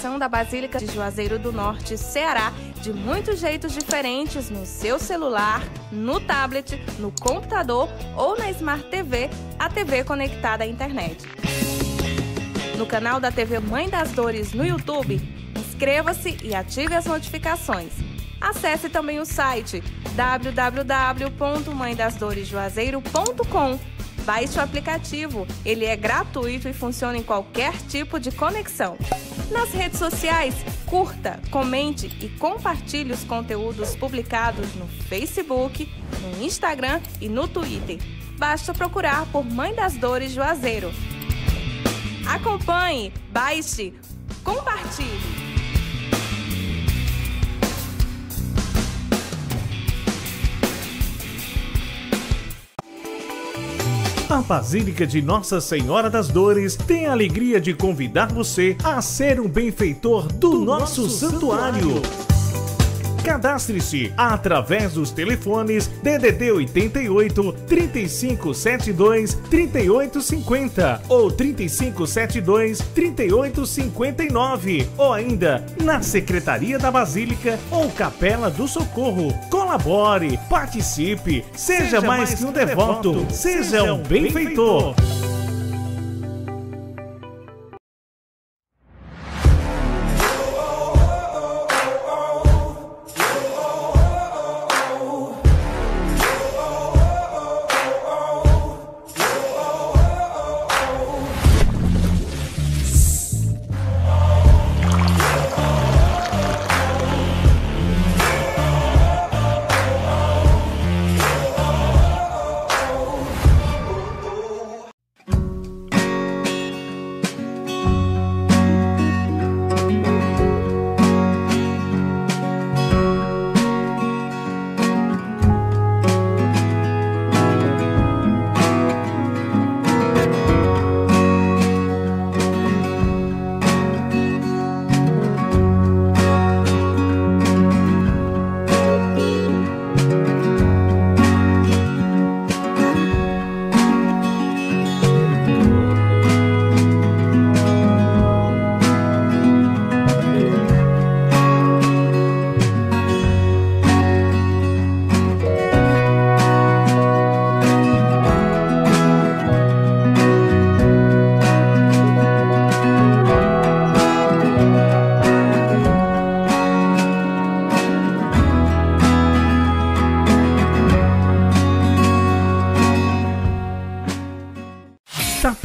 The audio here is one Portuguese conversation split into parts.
da Basílica de Juazeiro do Norte, Ceará, de muitos jeitos diferentes no seu celular, no tablet, no computador ou na Smart TV, a TV conectada à internet. No canal da TV Mãe das Dores no YouTube, inscreva-se e ative as notificações. Acesse também o site www.mãedasdoresjuazeiro.com Baixe o aplicativo, ele é gratuito e funciona em qualquer tipo de conexão. Nas redes sociais, curta, comente e compartilhe os conteúdos publicados no Facebook, no Instagram e no Twitter. Basta procurar por Mãe das Dores Juazeiro. Acompanhe, baixe, compartilhe. A Basílica de Nossa Senhora das Dores tem a alegria de convidar você a ser um benfeitor do, do nosso, nosso santuário. santuário. Cadastre-se através dos telefones DDD 88 3572 3850 ou 3572 3859 ou ainda na Secretaria da Basílica ou Capela do Socorro. Colabore, participe, seja, seja mais, mais que um devoto, devoto seja, um benfeitor. benfeitor.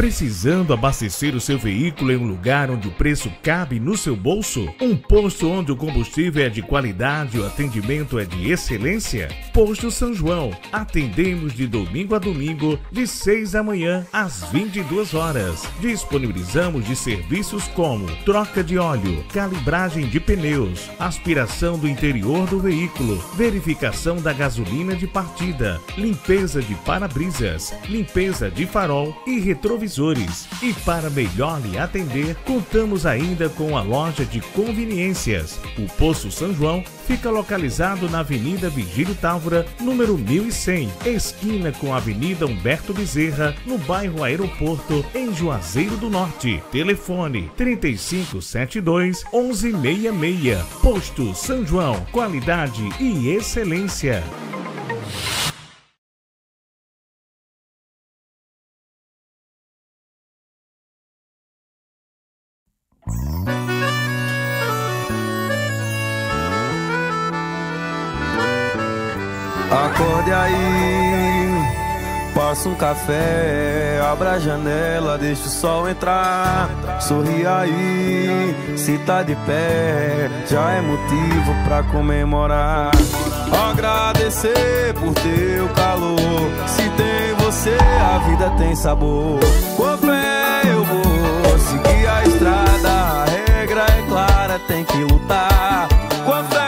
Precisando abastecer o seu veículo em um lugar onde o preço cabe no seu bolso? Um posto onde o combustível é de qualidade e o atendimento é de excelência? Posto São João. Atendemos de domingo a domingo, de 6 da manhã às 22 horas. Disponibilizamos de serviços como troca de óleo, calibragem de pneus, aspiração do interior do veículo, verificação da gasolina de partida, limpeza de para-brisas, limpeza de farol e retrovisor e para melhor lhe atender, contamos ainda com a loja de conveniências. O Poço São João fica localizado na Avenida Vigílio Távora, número 1100, esquina com a Avenida Humberto Bezerra, no bairro Aeroporto, em Juazeiro do Norte. Telefone 3572 1166. Posto São João, qualidade e excelência. Passa um café, abra a janela, deixa o sol entrar. Sorri aí, se tá de pé, já é motivo pra comemorar. Agradecer por teu calor, se tem você, a vida tem sabor. Com fé eu vou seguir a estrada, a regra é clara, tem que lutar. Com fé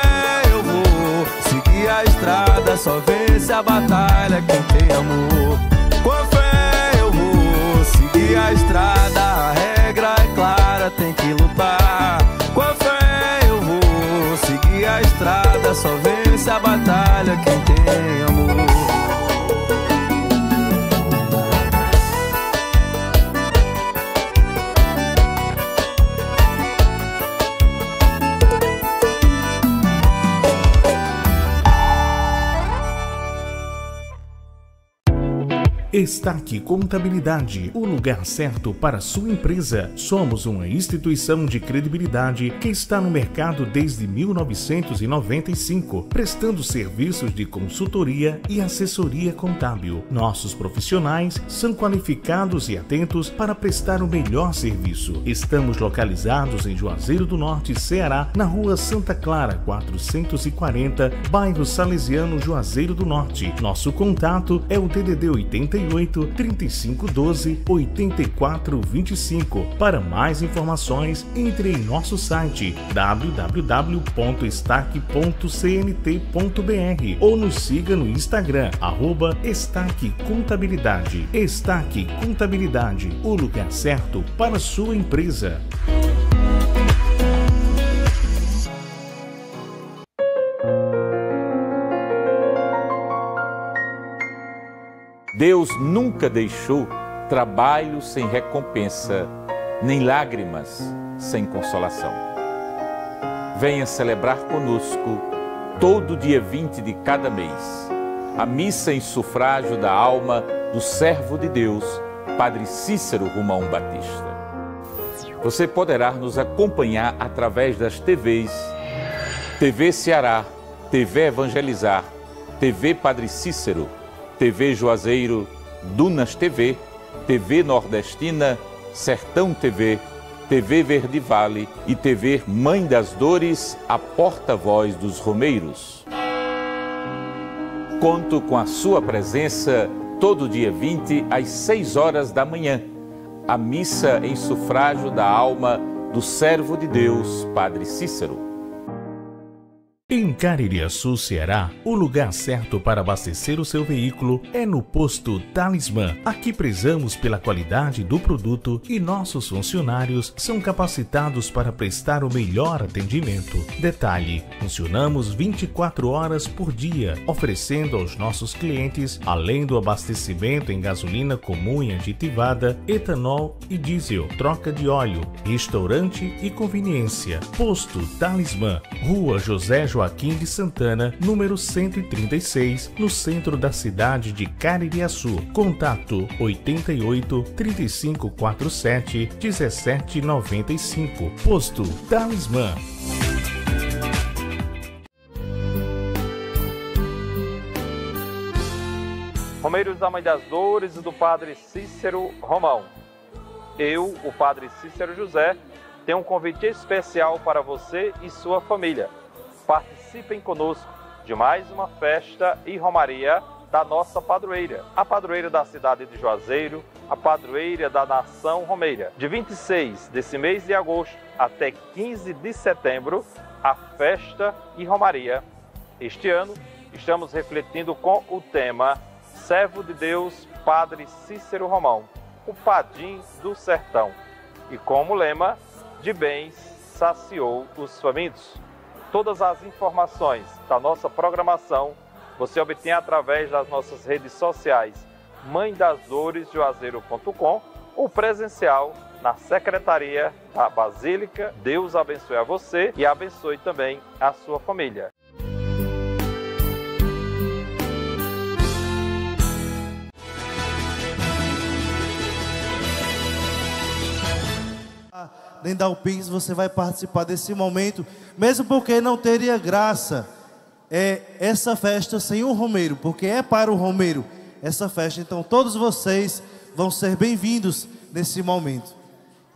a estrada só vence a batalha quem tem amor. Com fé eu vou seguir a estrada, a regra é clara, tem que lutar. Com fé eu vou seguir a estrada, só vence a batalha quem tem amor. Estaque Contabilidade, o lugar certo para sua empresa. Somos uma instituição de credibilidade que está no mercado desde 1995, prestando serviços de consultoria e assessoria contábil. Nossos profissionais são qualificados e atentos para prestar o melhor serviço. Estamos localizados em Juazeiro do Norte, Ceará, na rua Santa Clara, 440, bairro Salesiano, Juazeiro do Norte. Nosso contato é o DDD 88 3512 8425. Para mais informações, entre em nosso site www.estaque.cnt.br ou nos siga no Instagram, arroba Estaque Contabilidade. Estaque Contabilidade, o lugar certo para sua empresa. Deus nunca deixou trabalho sem recompensa, nem lágrimas sem consolação. Venha celebrar conosco todo dia 20 de cada mês a missa em sufrágio da alma do servo de Deus, Padre Cícero Romão Batista. Você poderá nos acompanhar através das TVs TV Ceará, TV Evangelizar, TV Padre Cícero, TV Juazeiro, Dunas TV, TV Nordestina, Sertão TV, TV Verde Vale e TV Mãe das Dores, a porta-voz dos Romeiros. Conto com a sua presença todo dia 20 às 6 horas da manhã. A missa em sufrágio da alma do servo de Deus, Padre Cícero. Em Caririaçu, Ceará, o lugar certo para abastecer o seu veículo é no posto Talismã. Aqui prezamos pela qualidade do produto e nossos funcionários são capacitados para prestar o melhor atendimento. Detalhe: funcionamos 24 horas por dia, oferecendo aos nossos clientes, além do abastecimento em gasolina comum e aditivada, etanol e diesel, troca de óleo, restaurante e conveniência. Posto Talismã, Rua José Joaquim de Santana, número 136, no centro da cidade de Caririaçu. Contato 88 3547 1795. Posto Talismã. Romeiros da Mãe das Dores e do Padre Cícero Romão. Eu, o Padre Cícero José, tenho um convite especial para você e sua família participem conosco de mais uma festa e romaria da nossa padroeira, a padroeira da cidade de Juazeiro, a padroeira da nação romeira. De 26 desse mês de agosto até 15 de setembro, a festa e romaria. Este ano estamos refletindo com o tema Servo de Deus, Padre Cícero Romão, o padim do sertão. E como lema, de bens saciou os famintos. Todas as informações da nossa programação você obtém através das nossas redes sociais Mãe das Dores Juazeiro.com ou presencial na Secretaria da Basílica. Deus abençoe a você e abençoe também a sua família. Nem dar o Pix, você vai participar desse momento, mesmo porque não teria graça é essa festa sem o Romeiro, porque é para o Romeiro essa festa. Então todos vocês vão ser bem-vindos nesse momento.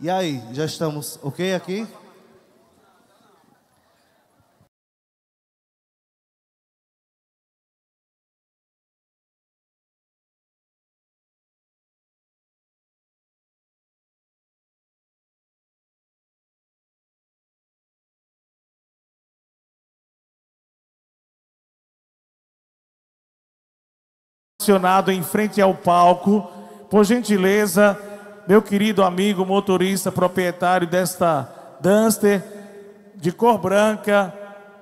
E aí, já estamos ok aqui? Estacionado em frente ao palco. Por gentileza, meu querido amigo motorista, proprietário desta Duster de cor branca,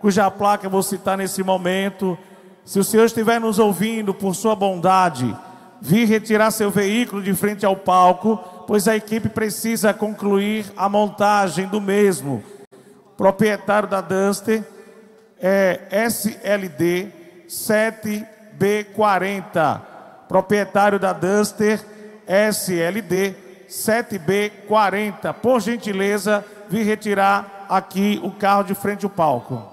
cuja placa eu vou citar nesse momento. Se o senhor estiver nos ouvindo, por sua bondade, vir retirar seu veículo de frente ao palco, pois a equipe precisa concluir a montagem do mesmo. Proprietário da Duster é SLD 7 B40. proprietário da Duster SLD 7B40. Por gentileza, vir retirar aqui o carro de frente ao palco.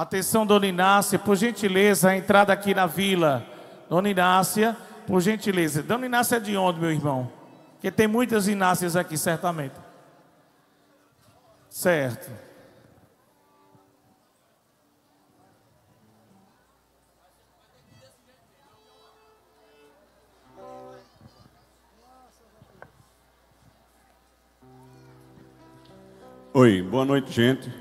Atenção, Dona Inácia, por gentileza, a entrada aqui na vila. Dona Inácia, por gentileza. Dona Inácia é de onde, meu irmão? Porque tem muitas Inácias aqui, certamente. Certo. Oi, boa noite, gente.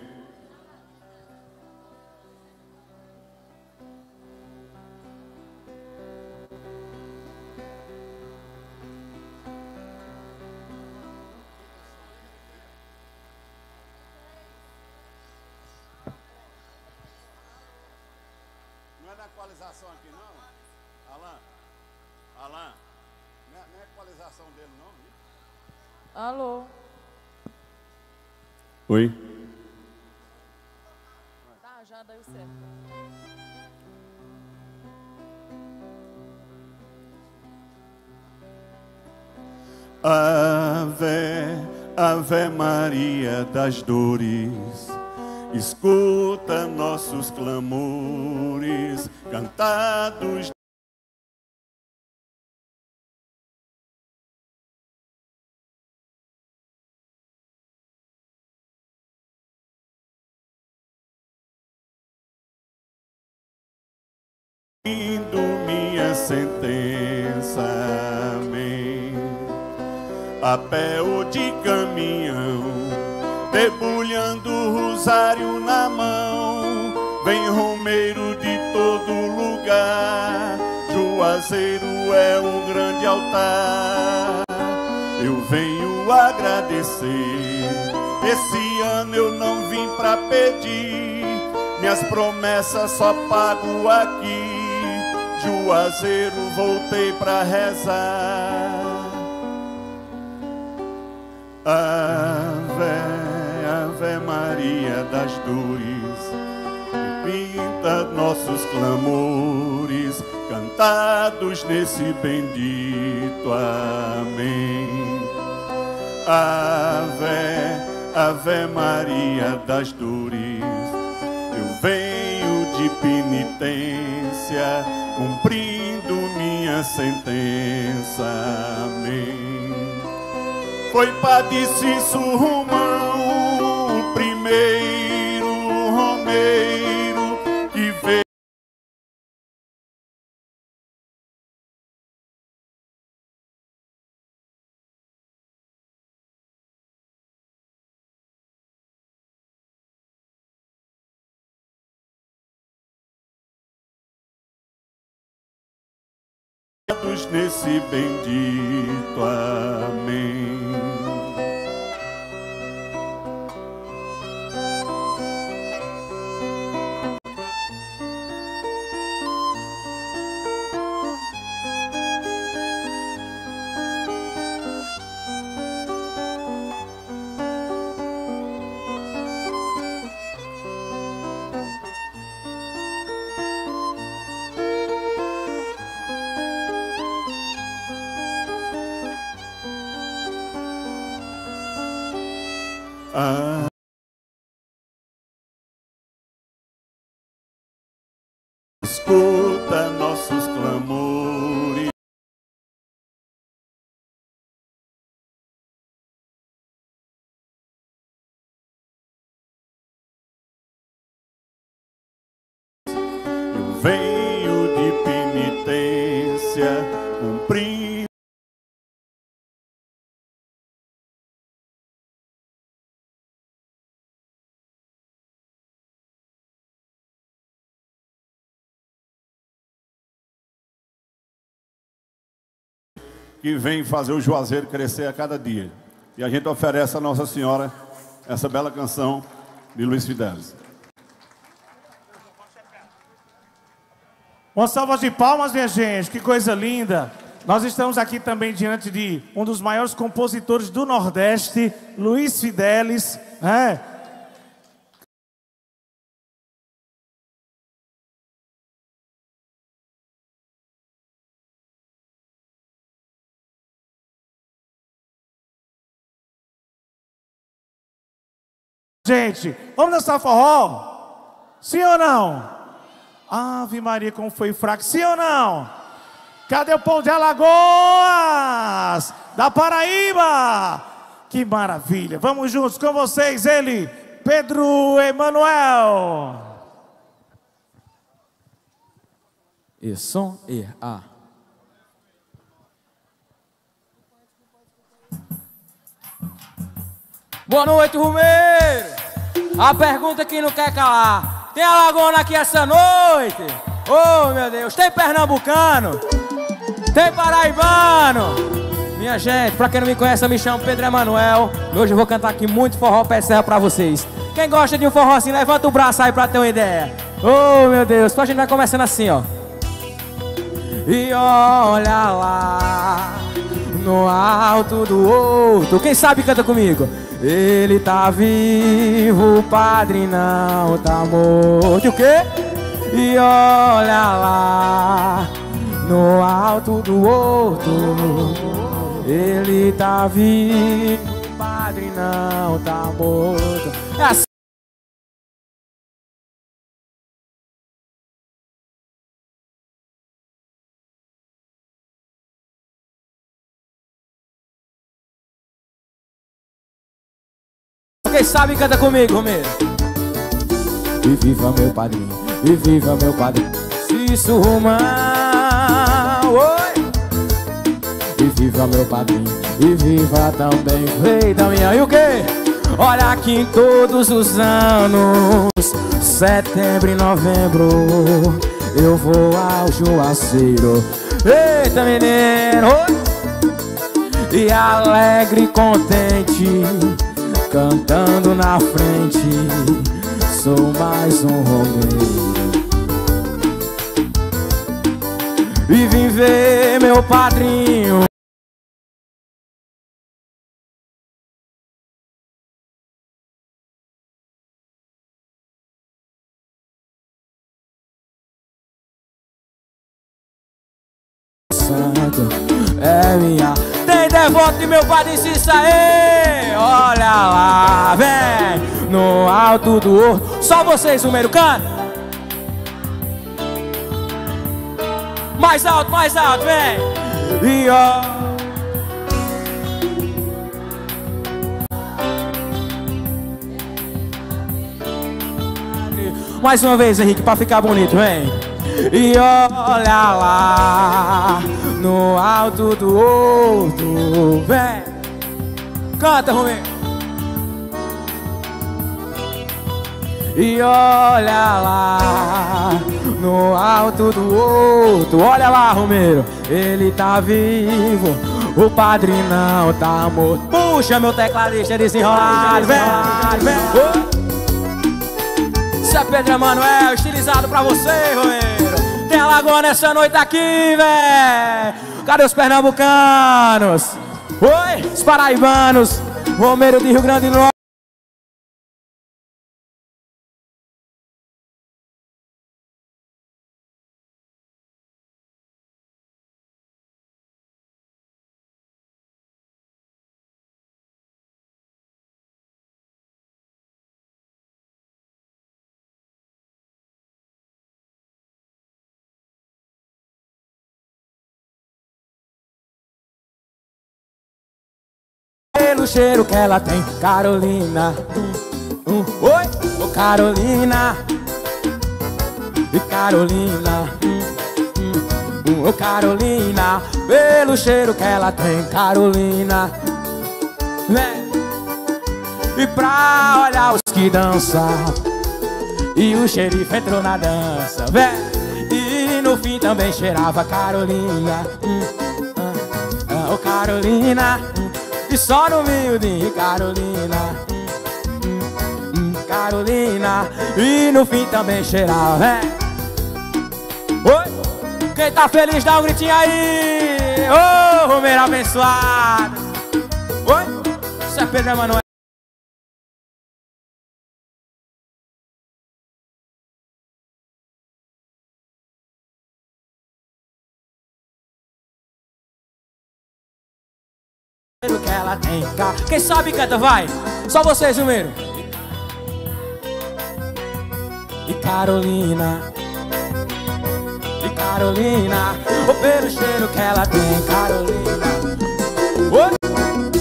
Alô? Oi. Tá, já deu certo. Ave, Ave Maria das dores, escuta nossos clamores, cantados. Sentença, amém a pé ou de caminhão, debulhando o rosário na mão. Vem romeiro de todo lugar, Juazeiro é um grande altar. Eu venho agradecer. Esse ano eu não vim pra pedir, minhas promessas só pago aqui. Juazeiro voltei pra rezar. Ave, Ave Maria das dores, pinta nossos clamores, cantados nesse bendito Amém. Ave, Ave Maria das dores, eu venho de penitência, cumprindo minha sentença. Amém. Foi Padre Cício Romão, o primeiro romeiro Nesse bendito Amém. Que vem fazer o Juazeiro crescer a cada dia. E a gente oferece a Nossa Senhora essa bela canção de Luiz Fidelis. Uma salva de palmas, minha gente, que coisa linda. Nós estamos aqui também diante de um dos maiores compositores do Nordeste, Luiz Fidelis, né? Gente, vamos dançar forró? Sim ou não? Ave Maria, como foi fraco. Sim ou não? Cadê o pão de Alagoas? Da Paraíba! Que maravilha. Vamos juntos com vocês, ele, Pedro Emanuel. E som e a. Boa noite, Rumeiro. A pergunta que não quer calar. Tem Alagoana aqui essa noite? Oh, meu Deus. Tem pernambucano? Tem paraibano? Minha gente, pra quem não me conhece, eu me chamo Pedro Emanuel. E hoje eu vou cantar aqui muito forró pé serra pra vocês. Quem gosta de um forró assim, levanta o braço aí pra ter uma ideia. Oh, meu Deus. A gente vai começando assim, ó. E olha lá no alto do outro. Quem sabe canta comigo. Ele tá vivo, o padre não tá morto. E o quê? E olha lá no alto do outro. Ele tá vivo, o padre não tá morto. É assim. Quem sabe canta comigo, Romero. E viva meu padrinho, e viva meu padrinho Cício Romão Oi! E viva meu padrinho, e viva também Rei Damião E o quê? Olha que em todos os anos Setembro e novembro Eu vou ao Juazeiro Eita menino Oi! E alegre e contente Cantando na frente. Sou mais um romeiro E vim ver meu padrinho. Santo é minha. Tem devoto de meu Cissa aí Olha lá, vem No alto do ouro Só vocês, o meio Mais alto, mais alto, vem E ó Mais uma vez, Henrique, pra ficar bonito, vem. E olha lá no alto do outro, vem. Canta, Romeu. E olha lá no alto do outro, olha lá, Romero, ele tá vivo. O padre não tá morto. Puxa meu tecladista desenrolado, vem, vem. Isso é Pedro Emanuel, estilizado pra você, Romero. Tem Alagoa nessa noite aqui, véi. Cadê os pernambucanos? Oi, os paraibanos. Romero de Rio Grande do Norte. Pelo cheiro que ela tem, Carolina. Hum, hum, oi, ô Carolina. E Carolina. Hum, hum, hum, ô Carolina. Pelo cheiro que ela tem, Carolina. Vem. E pra olhar os que dançam. E o xerife entrou na dança, vem. E no fim também cheirava Carolina. Hum, ah, ah, ô Ô Carolina, e só no humilde Carolina. Hum, Carolina. E no fim também cheirava é. Oi, quem tá feliz dá um gritinho aí. Ô, oh, Romeiro abençoado. Oi, isso é Pedro Emanuel ela tem cá. Quem sabe canta, vai. Só vocês, número. E Carolina. E Carolina. O pelo cheiro que ela tem, Carolina.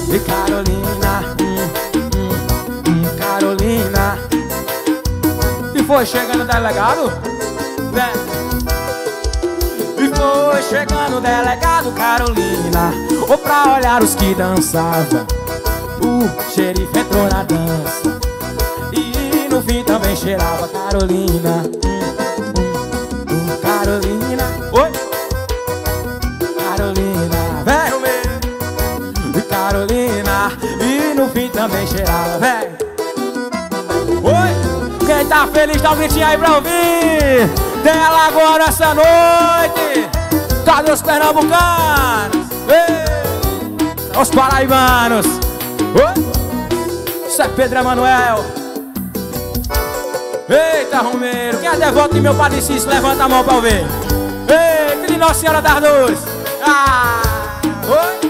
E Carolina. Hum, hum, hum, Carolina. E foi chegando delegado? Vem. E foi chegando delegado Carolina Ou pra olhar os que dançavam O xerife entrou na dança. E no fim também cheirava Carolina. Carolina Oi. Carolina Velho meu Carolina E no fim também cheirava Velho Oi. Quem tá feliz dá um gritinho aí pra ouvir. Dela agora essa noite. Cadê os pernambucanos? Ei, os paraibanos. Oi? Isso é Pedro Emanuel. Eita, Romeiro. Quem é devoto de meu Padre Cício, levanta a mão pra ver. Eita, de Nossa Senhora das Dores. Ah, oi?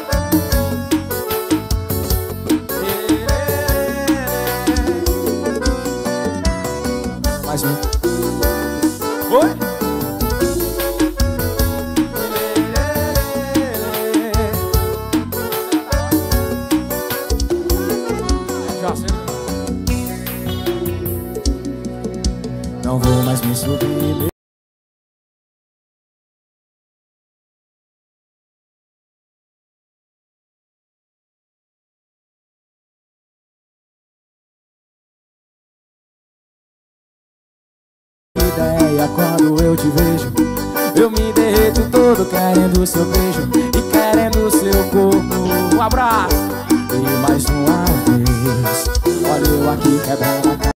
Seu beijo E querendo seu corpo. Um abraço E mais uma vez. Olha eu aqui quebrando a cara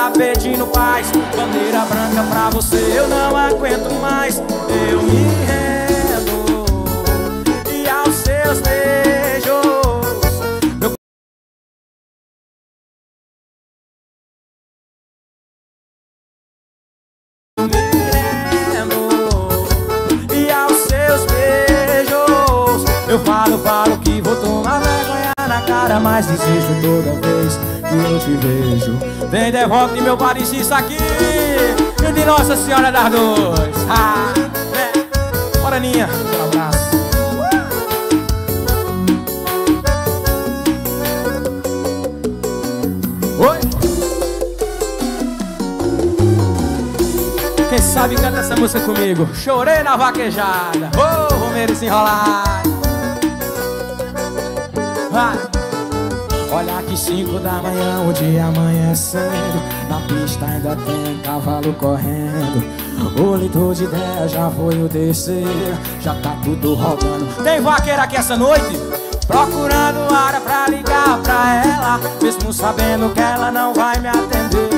tá pedindo paz. Bandeira branca pra você eu não aguento mais. Eu me rendo E aos seus beijos. Meu... Me rendo E aos seus beijos. Eu falo, falo que vou tomar vergonha na cara Mas desisto toda vez que eu te vejo. Vem, devolve meu parecido aqui. E de Nossa Senhora das Dores. Ah, vem. Bora, Ninha, um abraço. Oi. Quem sabe canta essa música comigo. Chorei na vaquejada. Ô, oh, se enrolar. Vai Olha que cinco da manhã, o dia amanhecendo. Na pista ainda tem cavalo correndo. O litro de ideia já foi o terceiro. Já tá tudo rodando. Tem vaqueira aqui essa noite? Procurando área pra ligar pra ela. Mesmo sabendo que ela não vai me atender.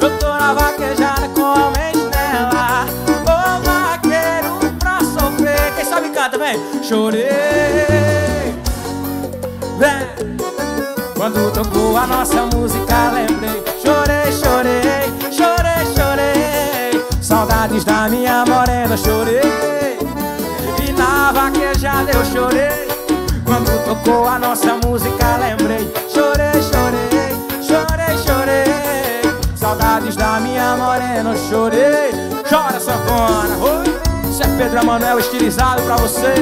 Eu tô na vaquejada com a mente nela. Ô vaqueiro pra sofrer. Quem sabe canta, vem. Chorei quando tocou a nossa música lembrei. Chorei, chorei, chorei, chorei. Saudades da minha morena chorei. E na vaquejada eu chorei. Quando tocou a nossa música lembrei. Chorei, chorei, chorei, chorei. Saudades da minha morena chorei. Chora sanfona, oi. Isso é Pedro Emanuel estilizado pra você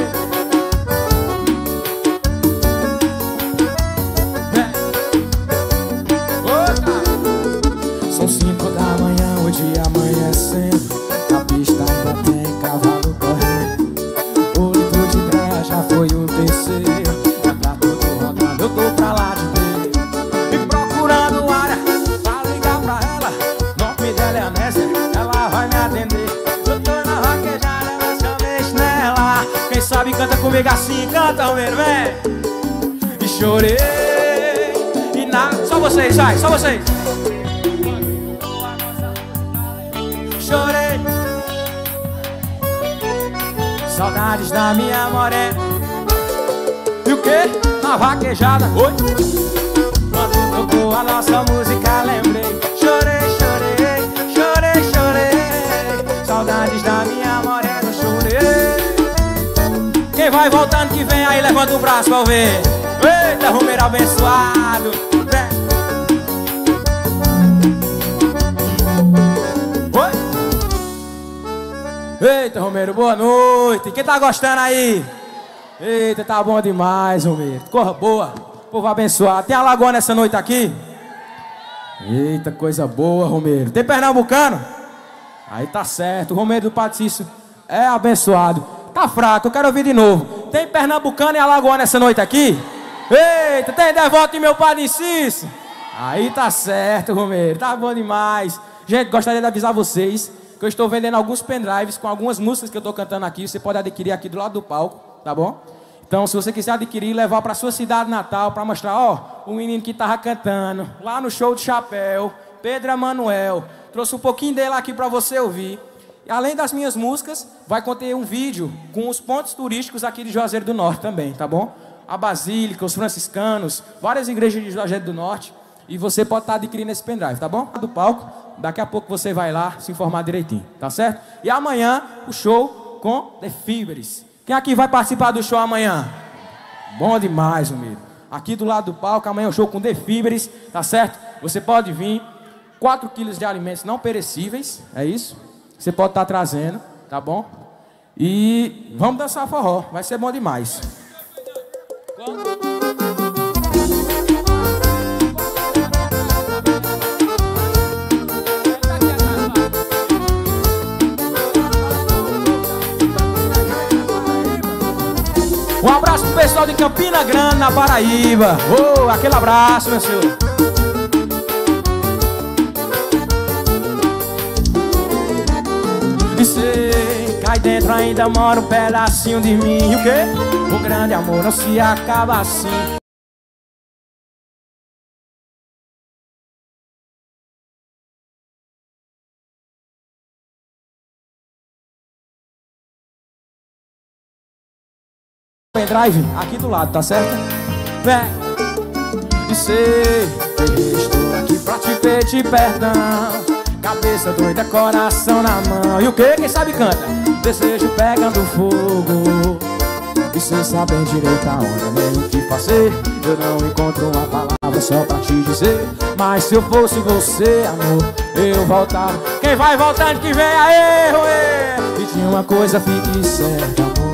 comigo assim, canta o vem E chorei. E na... Só vocês, vai, só vocês. Chorei. Saudades da minha morena. E o que? Na vaquejada, oi. Quando tocou a nossa música lembrei vai voltando que vem aí, levanta o braço pra ver Eita, Romeiro abençoado Vem. Eita, Romero, boa noite. Quem tá gostando aí? Eita, tá bom demais, Romero. Corra boa. Povo abençoado. Tem Alagoa nessa noite aqui? Eita, coisa boa, Romero. Tem Pernambucano? Aí tá certo. O Romero do Patrício é abençoado. Tá fraco, eu quero ouvir de novo. Tem Pernambucano e Alagoa nessa noite aqui? Eita, tem devoto de meu Padre Cício? Aí tá certo, Romero. Tá bom demais. Gente, gostaria de avisar vocês que eu estou vendendo alguns pendrives com algumas músicas que eu estou cantando aqui. Você pode adquirir aqui do lado do palco, tá bom? Então, se você quiser adquirir, levar para sua cidade natal para mostrar, ó, o menino que tava cantando lá no show de chapéu, Pedro Emanuel, trouxe um pouquinho dele aqui para você ouvir. Além das minhas músicas, vai conter um vídeo com os pontos turísticos aqui de Juazeiro do Norte também, tá bom? A Basílica, os franciscanos, várias igrejas de Juazeiro do Norte. E você pode estar adquirindo esse pendrive, tá bom? Do palco, daqui a pouco você vai lá se informar direitinho, tá certo? E amanhã, o show com The Fibres. Quem aqui vai participar do show amanhã? Bom demais, amigo. Aqui do lado do palco, amanhã o show com The Fibres, tá certo? Você pode vir, 4 quilos de alimentos não perecíveis, é isso? Você pode estar trazendo, tá bom? E vamos dançar forró, vai ser bom demais. Um abraço pro pessoal de Campina Grande, na Paraíba. Oh, aquele abraço, meu senhor. E sei, cai dentro ainda mora um pedacinho de mim. O quê? O grande amor não se acaba assim. pendrive aqui do lado, tá certo? Vem E sei que estou aqui pra te pedir perdão Cabeça doida, coração na mão E o que? Quem sabe canta? Desejo pegando fogo E sem saber direito a hora nem o que fazer Eu não encontro uma palavra só pra te dizer Mas se eu fosse você, amor, eu voltava Quem vai voltando que vem aí, ruê E tinha uma coisa, fique certa, amor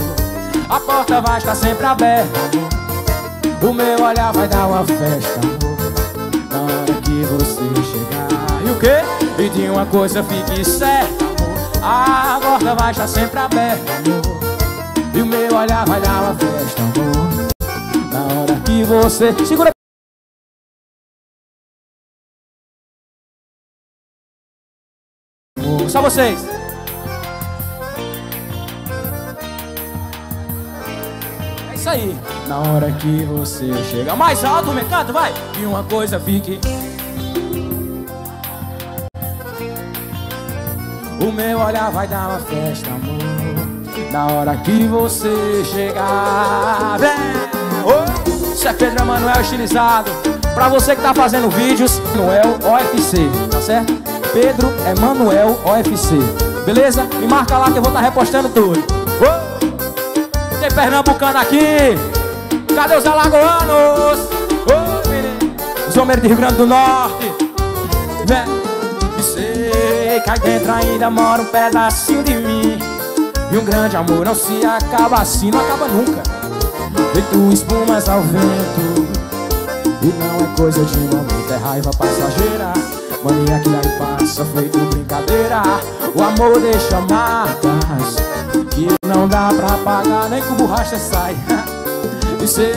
a porta vai estar sempre aberta, amor. O meu olhar vai dar uma festa, amor. Na hora que você quê? E de uma coisa fique certa, amor A porta vai estar sempre aberta, amor E o meu olhar vai dar uma festa, amor Na hora que você... Segura amor. Só vocês É isso aí Na hora que você chega mais alto, me canta, vai E uma coisa fique... O meu olhar vai dar uma festa, amor. Na hora que você chegar, vem. Isso é Pedro Emanuel estilizado. Pra você que tá fazendo vídeos, Manuel OFC, tá certo? Pedro Emanuel OFC. Beleza? Me marca lá que eu vou estar tá repostando tudo. Oi. Tem Pernambucano aqui. Cadê os alagoanos? Menino. Os homens de Rio Grande do Norte. Vem. Sei que aí dentro ainda mora um pedacinho de mim. E um grande amor não se acaba assim, não acaba nunca. Feito espumas ao vento. E não é coisa de momento, é raiva passageira. Mania que daí passa, feito brincadeira. O amor deixa marcas que não dá pra apagar, nem com borracha sai. E sei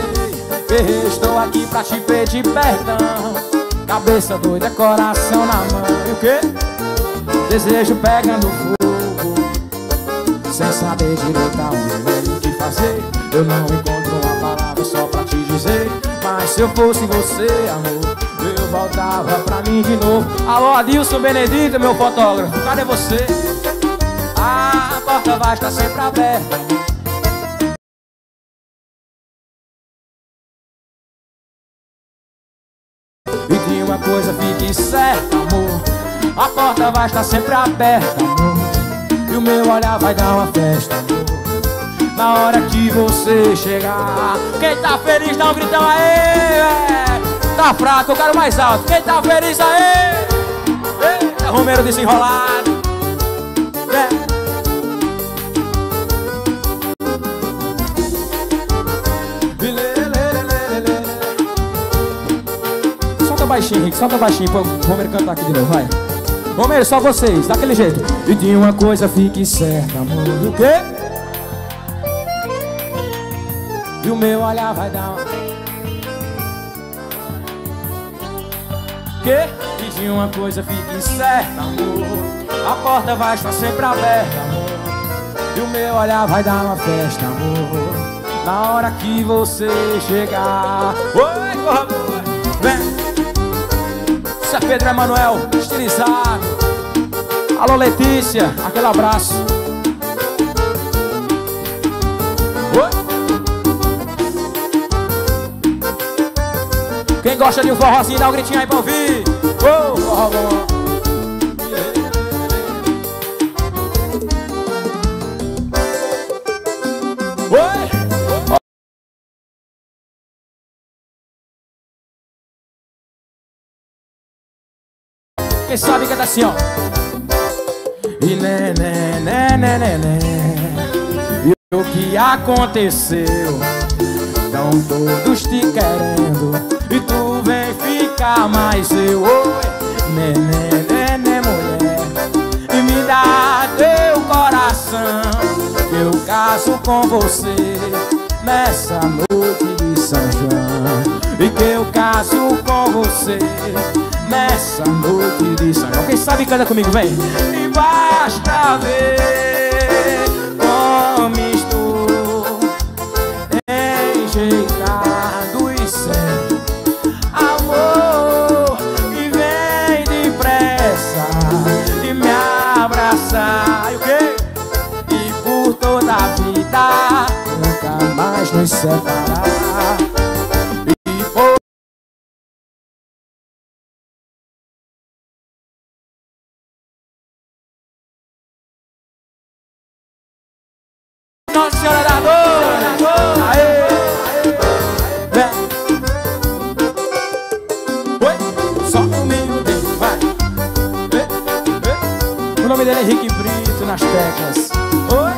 que estou aqui pra te pedir perdão. Cabeça doida, coração na mão. E o quê? Desejo pegando fogo. Sem saber direito aonde o que fazer. Eu não encontro uma palavra só pra te dizer. Mas se eu fosse você, amor, eu voltava pra mim de novo. Alô, Adilson Benedito, meu fotógrafo, cadê você? A porta vai estar sempre aberta. A porta vai estar sempre aberta, E o meu olhar vai dar uma festa, Na hora que você chegar Quem tá feliz dá um gritão aí, véi. Tá fraco, eu quero mais alto. Quem tá feliz aí Eita, Romero desenrolado. É. baixinho, Henrique, solta baixinho pra o Romero cantar aqui de novo, vai. Romero, só vocês, daquele jeito. E de uma coisa fique certa, amor. O quê? E o meu olhar vai dar uma... Quê? E de uma coisa fique certa, amor. A porta vai estar sempre aberta, amor. E o meu olhar vai dar uma festa, amor. Na hora que você chegar. Oi, corra, vem. Pedro Emanuel, estilizado. Alô, Letícia, aquele abraço. Oi? Quem gosta de um forrozinho, dá um gritinho aí pra ouvir. Oh, forró bom. Quem sabe canta assim, ó. E né, né, né, né, né, né. E o que aconteceu? Estão todos te querendo E tu vem ficar mais eu Oi, né, né, né, né, mulher E me dá teu coração eu caso com você Nessa noite de São João E que eu caso com você Nessa noite de João Quem sabe canta comigo, vem. E basta ver Como estou Enjeitado e sem Amor E vem depressa E me abraçar. E o quê? E por toda a vida Nunca mais nos separar Nossa Senhora da Dor! Vem! Só comigo, Deus, vai! Vem! Vem! O nome dele é Henrique Brito nas teclas. Oi!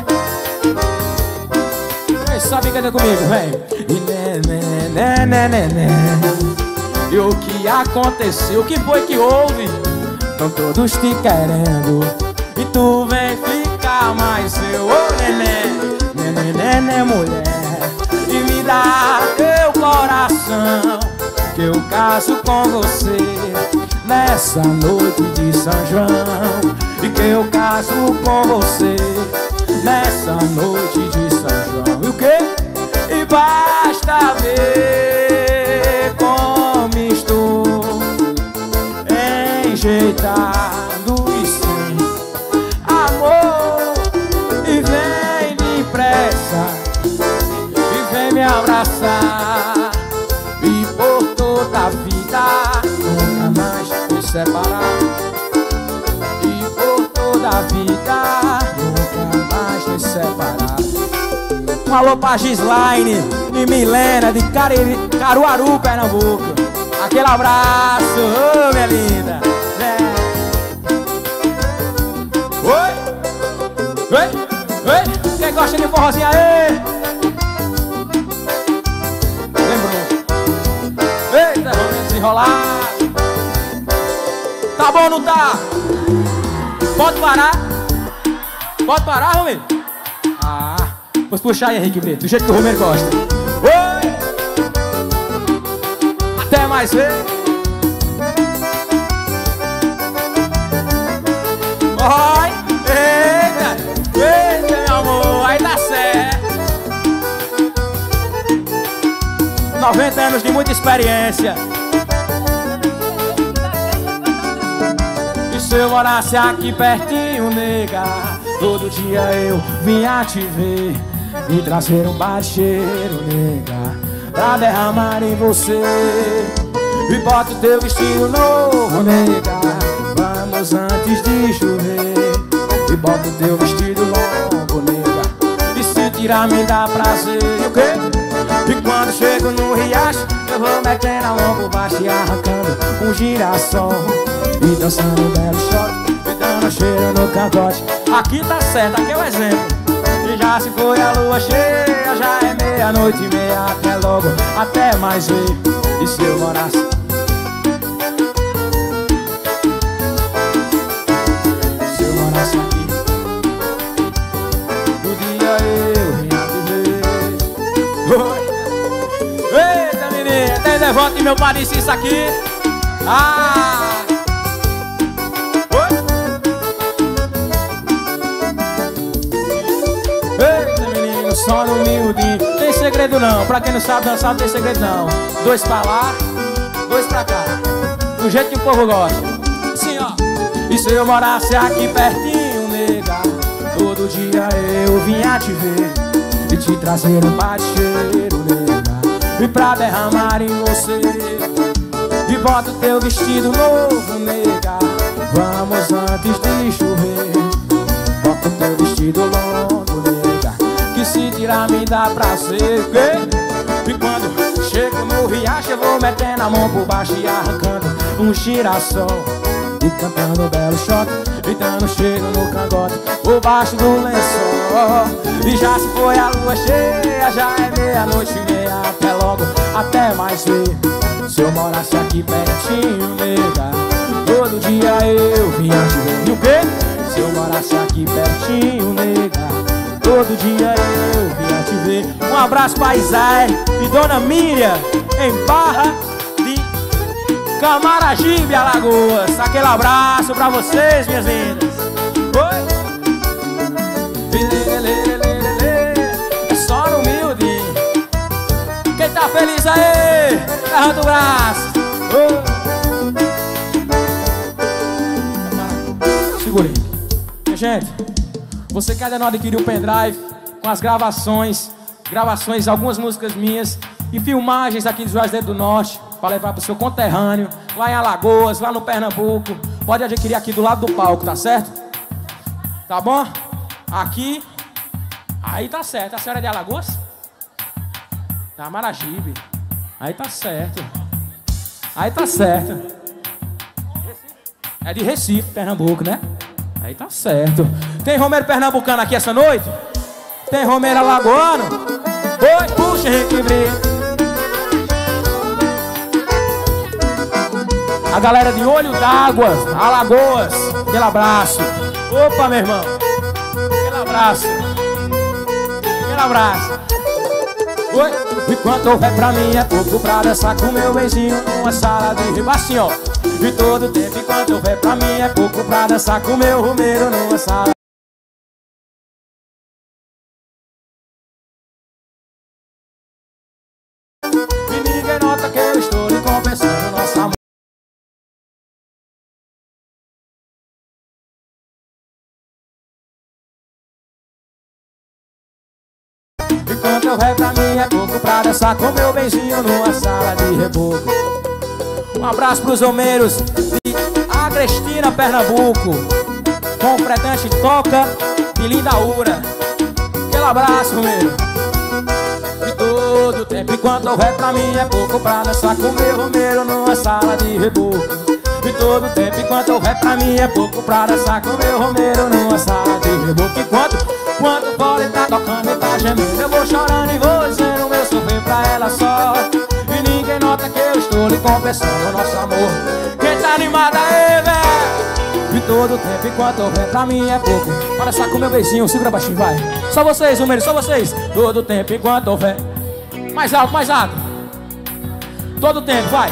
Quem sabe canta comigo, vem! E né, né, né. E o que aconteceu? O que foi que houve? Estão todos te querendo E tu vem ficar mais eu, ô neném Nenê, nenê, mulher E me dá teu coração Que eu caso com você Nessa noite de São João. E que eu caso com você Nessa noite de São João. E o quê? E basta ver como estou Enjeitado abraçar. E por toda a vida Nunca mais nos separar. E por toda a vida Nunca mais nos separar. Um alô pra Gislaine e Milena de Cariri, Caruaru, Pernambuco. Aquele abraço, ô minha linda. É. Oi, oi, oi? Quem gosta de forrozinho aí? Desenrolar Tá bom ou não tá? Pode parar? Pode parar, Romero? Ah, vou puxar aí, Henrique Brito, do jeito que o Romero gosta. Oi! Até mais ver. Oi! Eita! Eita, meu amor, aí dá certo. 90 anos de muita experiência. Se eu morasse aqui pertinho, nega Todo dia eu vinha te ver E trazer um baixeiro, nega Pra derramar em você. E bota o teu vestido novo, nega Vamos antes de chover. E bota o teu vestido longo, nega E se tirar me dá prazer. E o quê? E quando chego no riacho Eu vou metendo a por baixo e arrancando um girassol E dançando um belo shot E dando cheiro no cangote Aqui tá certo, aqui é o exemplo. E já se foi a lua cheia Já é meia-noite e meia Até logo, até mais ver. E se eu morasse? Se eu morasse aqui No dia eu vinha te ver Oi. Eita menina, tem de meu padre isso aqui? Ah só no miudinho Tem segredo não, pra quem não sabe dançar não tem segredo não. Dois pra lá, dois pra cá. Do jeito que o povo gosta. Assim ó. E se eu morasse aqui pertinho, nega Todo dia eu vinha te ver E te trazer um baixeiro, nega. E pra derramar em você E bota o teu vestido novo, nega. Vamos antes de chover Bota o teu vestido longo, nega Tirar me dá prazer que? E quando chego no riacho Eu vou metendo a mão por baixo e arrancando um girassol E cantando um belo shot E dando cheiro no cangote Por baixo do lençol E já se foi a lua cheia Já é meia-noite e meia Até logo, até mais ver Se eu morasse aqui pertinho, nega Todo dia eu te ver E o quê? Se eu morasse aqui pertinho, nega Todo dia eu vinha te ver. Um abraço pra Isai e Dona Miriam Em Barra de Camaragibe, Alagoas. Aquele abraço pra vocês, minhas lindas. Oi! É só no humilde. Quem tá feliz aí? Levanta o braço Minha gente, você que ainda não adquiriu o pendrive com as gravações, gravações, algumas músicas minhas e filmagens aqui de Juazeiro do Norte para levar pro seu conterrâneo, lá em Alagoas, lá no Pernambuco, pode adquirir aqui do lado do palco, tá certo? Tá bom? Aqui, aí tá certo. A senhora é de Alagoas? Tá Maragibe. Aí tá certo. Aí tá certo. É de Recife, Pernambuco, né? Aí tá certo. Tem Romero Pernambucano aqui essa noite? Tem Romero Alagoano? Oi, puxa, Brito. A galera de Olho d'Água, Alagoas, aquele abraço. Opa, meu irmão. Aquele abraço. Aquele abraço. Oi, e quanto houver pra mim é pouco pra dançar com meu benzinho numa sala de riba assim, ó. E todo tempo enquanto houver pra mim é pouco pra dançar com meu rumeiro numa sala. Pra dançar com meu benzinho numa sala de reboco. Um abraço pros homeiros de Agrestina, Pernambuco. Com o pretente Toca de Lindaúra. Aquele abraço, Romeiro. E todo tempo enquanto houver pra mim é pouco pra dançar com meu Romeiro numa sala de reboco. E todo tempo enquanto houver pra mim é pouco pra dançar com meu Romeiro numa sala de reboco. Enquanto, quando fora tá tocando tá gemendo, eu vou chorando e vou meu sofrer pra ela só. E ninguém nota que eu estou lhe confessando o nosso amor. Quem tá animado aí, velho? E todo tempo enquanto houver pra mim é pouco. Para dançar com meu beijinho, segura baixinho, vai. Só vocês, Romeiro, só vocês. Todo tempo enquanto houver. Mais alto, mais alto. Todo tempo, vai.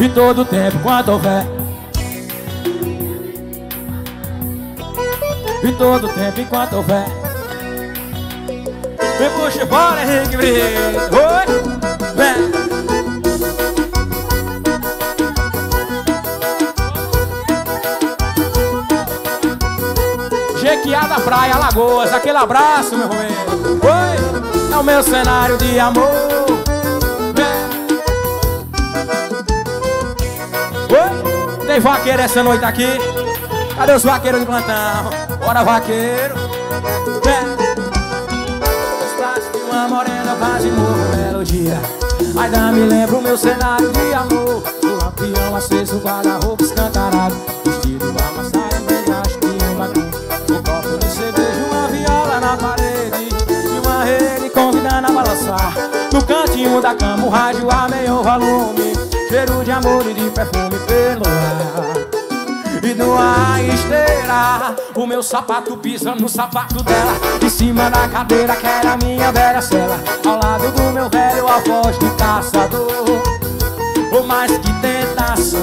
E todo tempo enquanto houver. E todo tempo enquanto houver Me puxa embora, Henrique Brito Oi, vem. Jequiá da Praia, Alagoas Aquele abraço, meu Romero Oi, é o meu cenário de amor. Oi, tem vaqueiro essa noite aqui. Cadê os vaqueiros de plantão? Bora, vaqueiro! Quase morro, melodia Ainda me lembro meu cenário de amor. O lampião aceso, guarda-roupa escancarado Vestido amassado, debaixo de um batom. Um copo de cerveja, uma viola na parede. E uma rede convidando a balançar. No cantinho da cama, o rádio a meio volume. Cheiro de amor e de perfume pelo ar e numa esteira O meu sapato pisa no sapato dela Em cima da cadeira que era minha velha cela Ao lado do meu velho a voz do caçador Oh, mas que tentação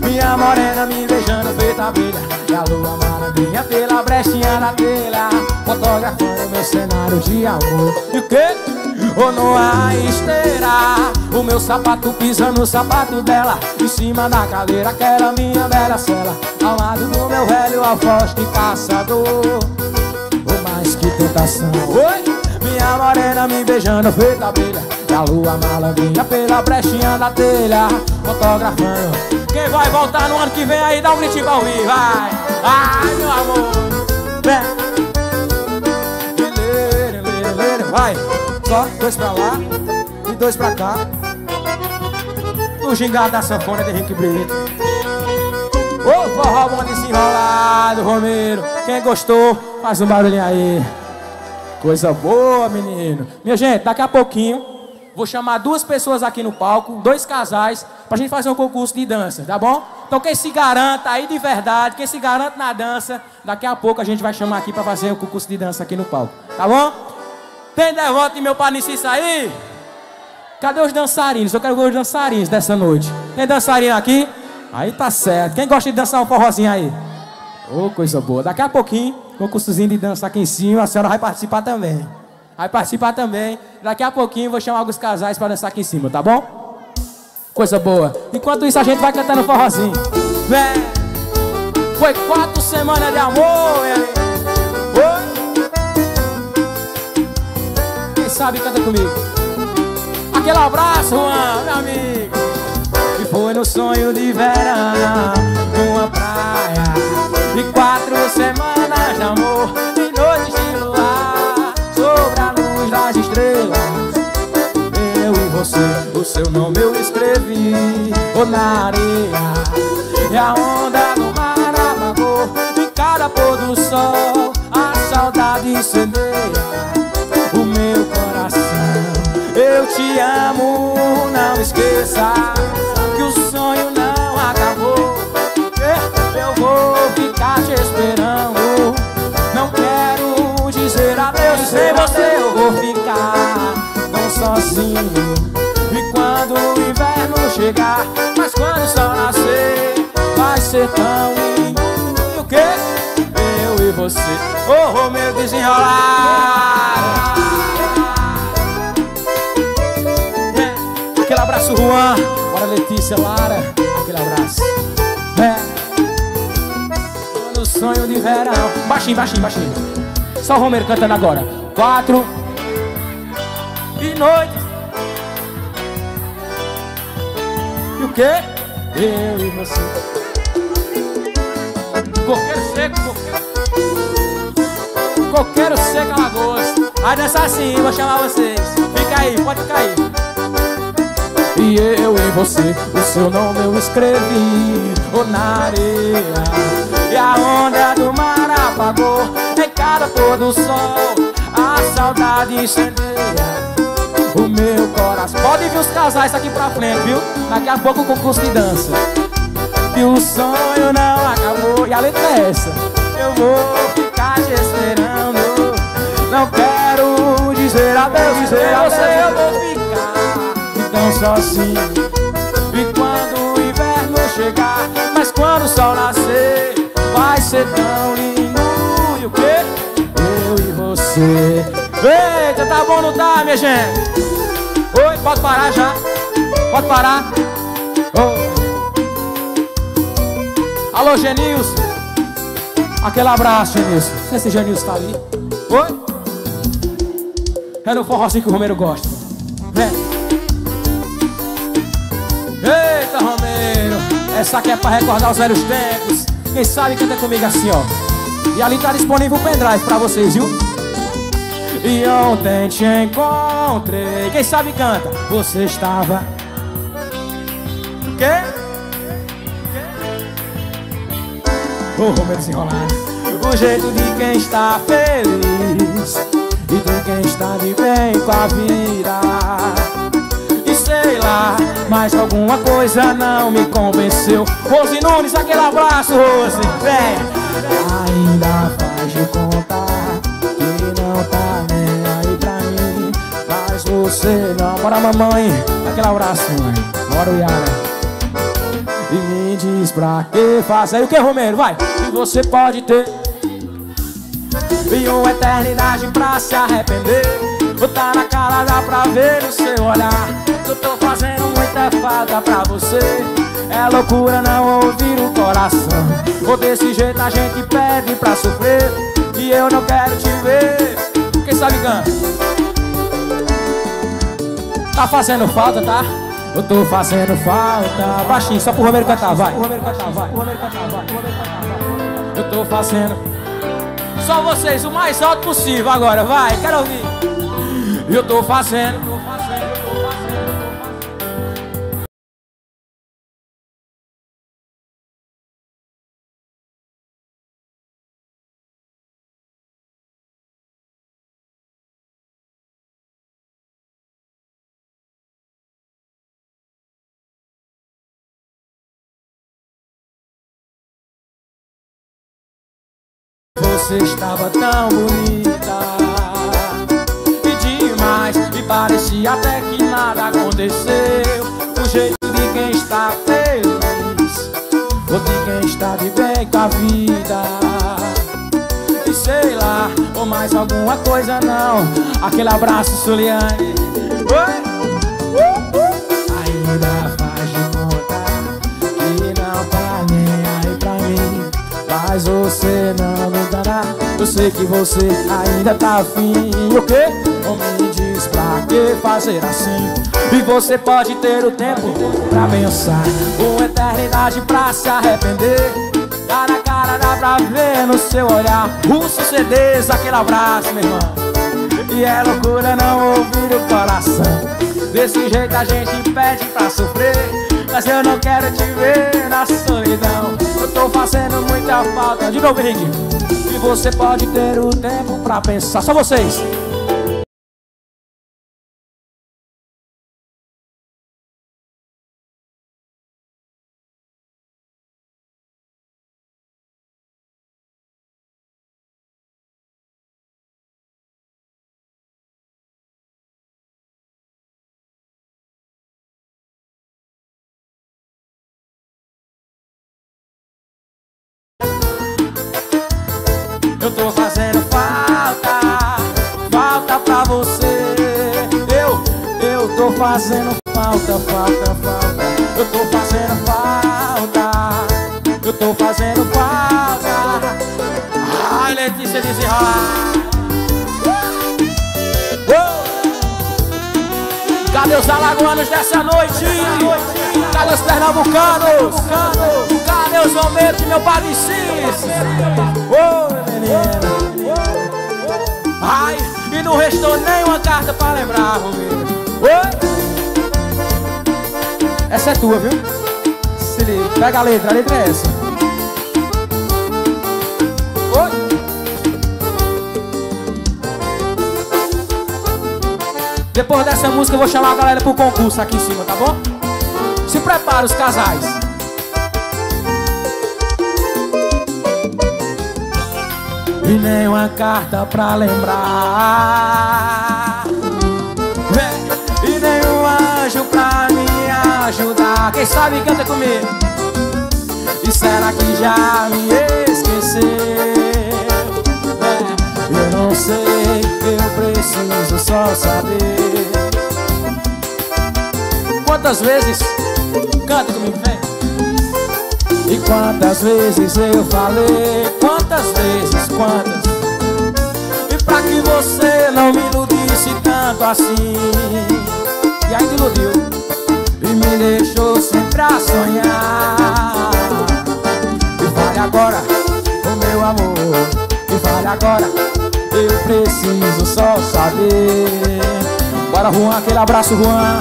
Minha morena me beijando feita abelha E a lua maravilha pela brechinha na telha Fotografando meu cenário de amor E o quê? Ou numa esteira O meu sapato pisa no sapato dela Em cima da cadeira que era minha velha cela. Ao lado do meu velho a voz de caçador. Oh, mas que tentação. Oi! Minha morena me beijando feita abelha E a lua malandrinha pela brechinha da telha Fotografando. Quem vai voltar no ano que vem aí dá um gritinho pra ouvir, vai. Ai, meu amor. Vem. Vai só dois pra lá e dois pra cá. O gingado da sanfona de Henrique Brito. Ô forró bom desenrolado, Romero. Quem gostou, faz um barulhinho aí. Coisa boa, menino. Minha gente, daqui a pouquinho vou chamar duas pessoas aqui no palco, dois casais, pra gente fazer um concurso de dança, tá bom? Então quem se garanta aí de verdade, quem se garante na dança, daqui a pouco a gente vai chamar aqui pra fazer um concurso de dança aqui no palco, tá bom? Tem devoto de meu panicista aí? Cadê os dançarinos? Eu quero ver os dançarinos dessa noite. Tem dançarino aqui? Aí tá certo. Quem gosta de dançar um forrozinho aí? Ô, oh, coisa boa. Daqui a pouquinho, concursozinho de dança aqui em cima, a senhora vai participar também. Vai participar também. Daqui a pouquinho vou chamar alguns casais para dançar aqui em cima, tá bom? Coisa boa. Enquanto isso, a gente vai cantando forrozinho. Vem. Foi quatro semanas de amor. Sabe, canta comigo. Aquele abraço, Juan, meu amigo. E foi no sonho de verão, numa praia. E quatro semanas de amor, e noites de luar, sobre a luz das estrelas. Eu e você, o seu nome eu escrevi, ou na areia. E a onda do mar apagou, em cada pôr do sol, a saudade incendeia o meu coração. Eu te amo, não esqueça que o sonho não acabou. Eu vou ficar te esperando. Não quero dizer adeus, sem você eu vou ficar. Só sozinho. E quando o inverno chegar, mas quando o sol nascer, vai ser tão lindo. E o quê? Você, oh, oh desenrolar. É, aquele abraço, Juan. Bora, Letícia, Lara. Aquele abraço. É. No sonho de verão. Baixinho, baixinho, baixinho. Só o Romero cantando agora. Quatro e noite. E o quê? Eu e você. Coqueiro seco, coqueiro. Coqueiro seco, Alagoas. Aí nessa assim, vou chamar vocês. Fica aí, pode ficar aí. E eu e você, o seu nome eu escrevi oh, na areia E a onda do mar apagou em cada pôr do sol A saudade incendeia o meu coração Pode vir os casais aqui pra frente, viu? Daqui a pouco o concurso de dança E o sonho não acabou E a letra é essa Eu vou ficar te esperando Não quero dizer adeus, dizer adeus Eu vou ficar tão sozinho E quando o inverno chegar Mas quando o sol nascer Vai ser tão lindo E o quê? Eu e você Eita, tá bom não tá, minha gente? Oi, pode parar já? Pode parar? Oh. Alô, Genilson Aquele abraço, Genilson Não sei se Genilson tá ali Oi? É no forrozinho que o Romero gosta. Vem. Eita, Romero. Essa aqui é pra recordar os velhos tempos. Quem sabe canta comigo assim, ó. E ali tá disponível o pendrive pra vocês, viu? E ontem te encontrei. Quem sabe canta? Você estava. Quê? O Romero desenrolado O jeito de quem está feliz E de quem está de bem com a vida. E sei lá Mas alguma coisa não me convenceu. Rose Nunes, aquele abraço, Rose. Vem. Ainda faz de contar Que não tá nem aí pra mim. Mas você não. Bora mamãe. Aquele abraço, mãe. Bora, Yara. E me diz pra que fazer. O que, Romero? Vai! E você pode ter E uma eternidade pra se arrepender. Botar na cara, dá pra ver o seu olhar. Eu tô fazendo muita falta pra você. É loucura não ouvir o coração. Ou desse jeito a gente pede pra sofrer. E eu não quero te ver. Quem sabe canta? Tá fazendo falta, tá? Eu tô fazendo falta. Baixinho, só pro Romero cantar, vai. Eu tô fazendo Só vocês, o mais alto possível agora, vai, quero ouvir. Eu tô fazendo Você estava tão bonita. E demais E parecia até que nada aconteceu. O jeito de quem está feliz Ou de quem está de bem com a vida. E sei lá Ou mais alguma coisa não. Aquele abraço, Suliane. Oi! Ainda faz mas você não me dará. Eu sei que você ainda tá afim. O quê? Me diz pra que fazer assim. E você pode ter o tempo pra pensar. Uma eternidade pra se arrepender. Tá na cara, dá pra ver no seu olhar. Russo CDs, aquele abraço, meu irmão. E é loucura não ouvir o coração. Desse jeito a gente pede pra sofrer mas eu não quero te ver na solidão. Eu tô fazendo muita falta. De novo, Henrique. E você pode ter o tempo pra pensar. Só vocês fazendo falta, falta, falta. Eu tô fazendo falta, eu tô fazendo falta. Ai, Letícia desenrolar. Cadê os alagoanos dessa noite? Cadê os pernambucanos? Cadê os romeiros de meu padre Cis? Ô, menina. Ai, e não restou nenhuma carta pra lembrar, Romero. Essa é tua, viu? Se liga, pega a letra, a letra é essa. Oi? Depois dessa música eu vou chamar a galera pro concurso aqui em cima, tá bom? Se prepara os casais. E nem uma carta pra lembrar Quem sabe canta comigo. E será que já me esqueceu? É, eu não sei, eu preciso só saber. Quantas vezes Canta comigo, vem. E quantas vezes eu falei Quantas vezes, quantas? E pra que você não me iludisse tanto assim? E ainda iludiu E me deixou sempre a sonhar. E fale agora, o meu amor. E fale agora, eu preciso só saber. Bora Juan, aquele abraço Juan.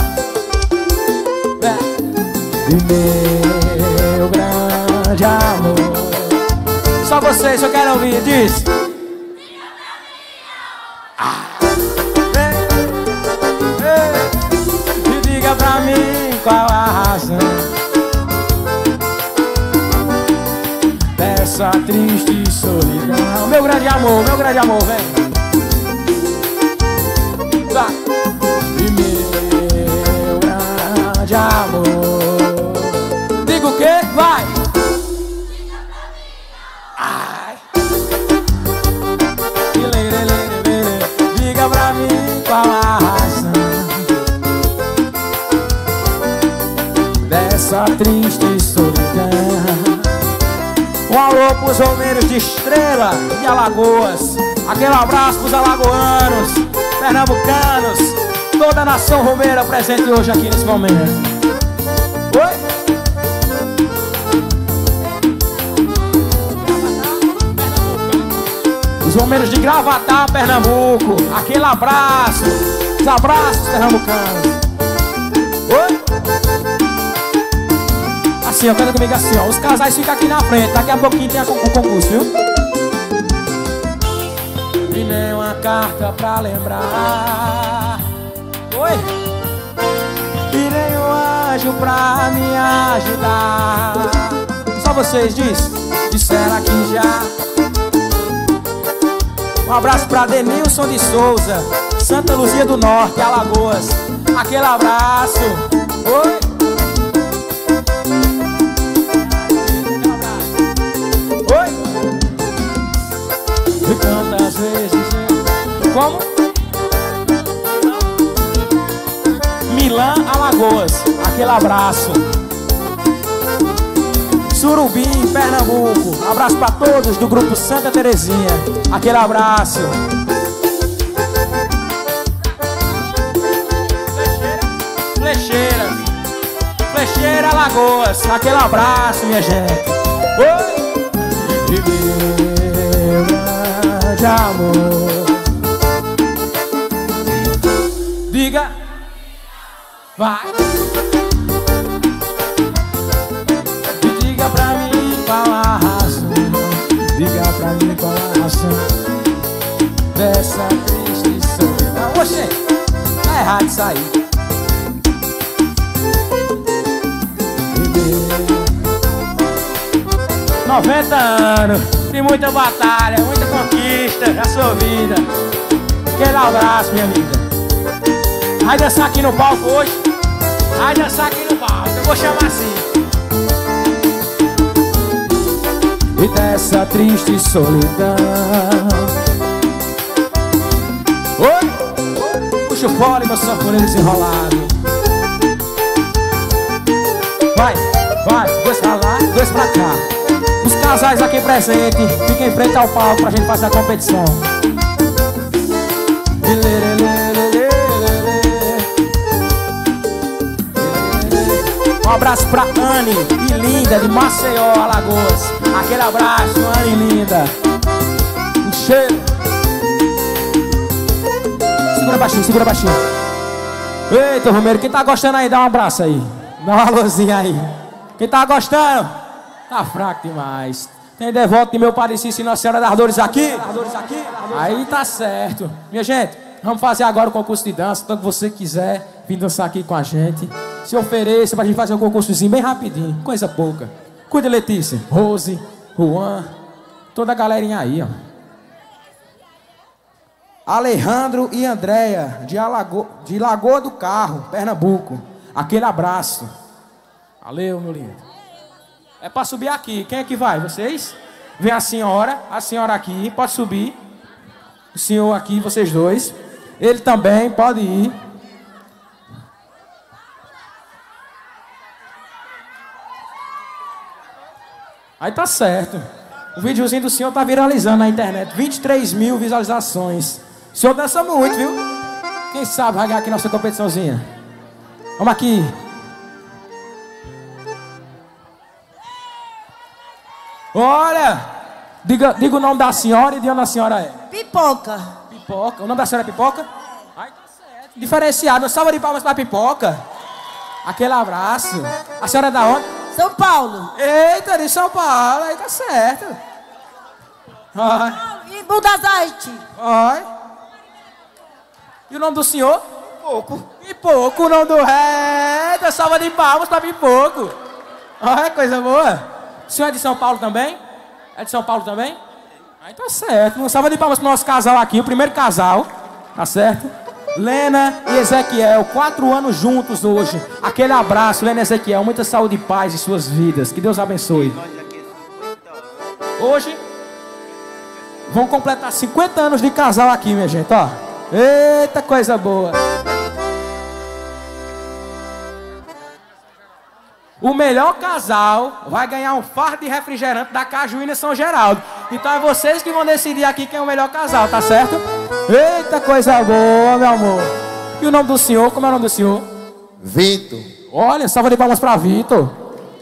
E meu grande amor. Só vocês, eu quero ouvir, diz triste solidão Meu grande amor, meu grande amor, vem Estrela e Alagoas Aquele abraço pros alagoanos, pernambucanos Toda a nação romeira presente hoje aqui nesse momento Oi? Os romeiros de Gravatá, Pernambuco Aquele abraço Os abraços pernambucanos Oi? Assim, ó, canta comigo assim, ó Os casais ficam aqui na frente Daqui a pouquinho tem o concurso, viu? Carta pra lembrar Oi? E nem um anjo pra me ajudar Só vocês, diz Disseram aqui já um abraço pra Denilson de Souza, Santa Luzia do Norte, Alagoas. Aquele abraço. Oi. Oi. Eu... Como? Milan, Alagoas. Aquele abraço. Surubim, Pernambuco. Abraço para todos do grupo Santa Terezinha. Aquele abraço. Flecheiras. Flecheira Lagoas. Aquele abraço, minha gente. Oi! E grande amor. Vai. Diga pra mim qual a razão. Diga pra mim qual a razão dessa triste solidão. Oxê, tá errado isso aí. 90 anos de muita batalha, muita conquista na sua vida. Aquele abraço, minha amiga. Vai dançar aqui no palco hoje? Vai dançar aqui no palco, eu vou chamar assim. e dessa triste solidão. Oi, puxa o fole, meu sanfoneiro desenrolado. Vai, vai, dois pra lá, dois pra cá. Os casais aqui presentes, fiquem em frente ao palco pra gente fazer a competição. Um abraço pra Anne e Linda de Maceió, Alagoas. Aquele abraço, Anne Linda. Um cheiro. Segura baixinho, segura baixinho. Eita, Romero, quem tá gostando aí, dá um abraço aí. Dá uma luzinha aí. Quem tá gostando? Tá fraco demais. Tem devoto de meu Nossa Senhora das Dores aqui? Aí tá certo. Minha gente, vamos fazer agora o concurso de dança. Então, que você quiser vir dançar aqui com a gente, se ofereça pra gente fazer um concursozinho bem rapidinho, coisa pouca. Cuida, Letícia, Rose, Juan, toda a galerinha aí, ó. Alejandro e Andréia, de, Alago... de Lagoa do Carro, Pernambuco. Aquele abraço. Valeu, meu lindo. É para subir aqui. Quem é que vai? Vocês? Vem a senhora, a senhora aqui, pode subir. O senhor aqui, vocês dois. Ele também pode ir. Aí tá certo. O videozinho do senhor tá viralizando na internet. 23 mil visualizações. O senhor dança muito, viu? Quem sabe vai ganhar aqui nossa competiçãozinha. Vamos aqui. Olha! Diga, diga o nome da senhora e de onde a senhora é. Pipoca. Pipoca. O nome da senhora é Pipoca? Ai, tá certo. Diferenciado. Uma salva de palmas pra Pipoca. Aquele abraço. A senhora é da onde? São Paulo. Eita, de São Paulo. Aí tá certo. Ai. E Budazaite. Ai. E o nome do senhor? Pouco. Pipoco, o nome do rei. Salva de palmas pra Pipoco. Olha, coisa boa. O senhor é de São Paulo também? É de São Paulo também? Aí tá certo. Uma salva de palmas pro nosso casal aqui, o primeiro casal. Tá certo? Lena e Ezequiel, quatro anos juntos hoje. Aquele abraço, Lena e Ezequiel. Muita saúde e paz em suas vidas. Que Deus abençoe. Hoje vão completar 50 anos de casal aqui, minha gente, ó. Eita coisa boa. O melhor casal vai ganhar um fardo de refrigerante da Cajuína São Geraldo. Então é vocês que vão decidir aqui quem é o melhor casal, tá certo? Eita coisa boa, meu amor. E o nome do senhor? Como é o nome do senhor? Vitor. Olha, salva de palmas pra Vitor.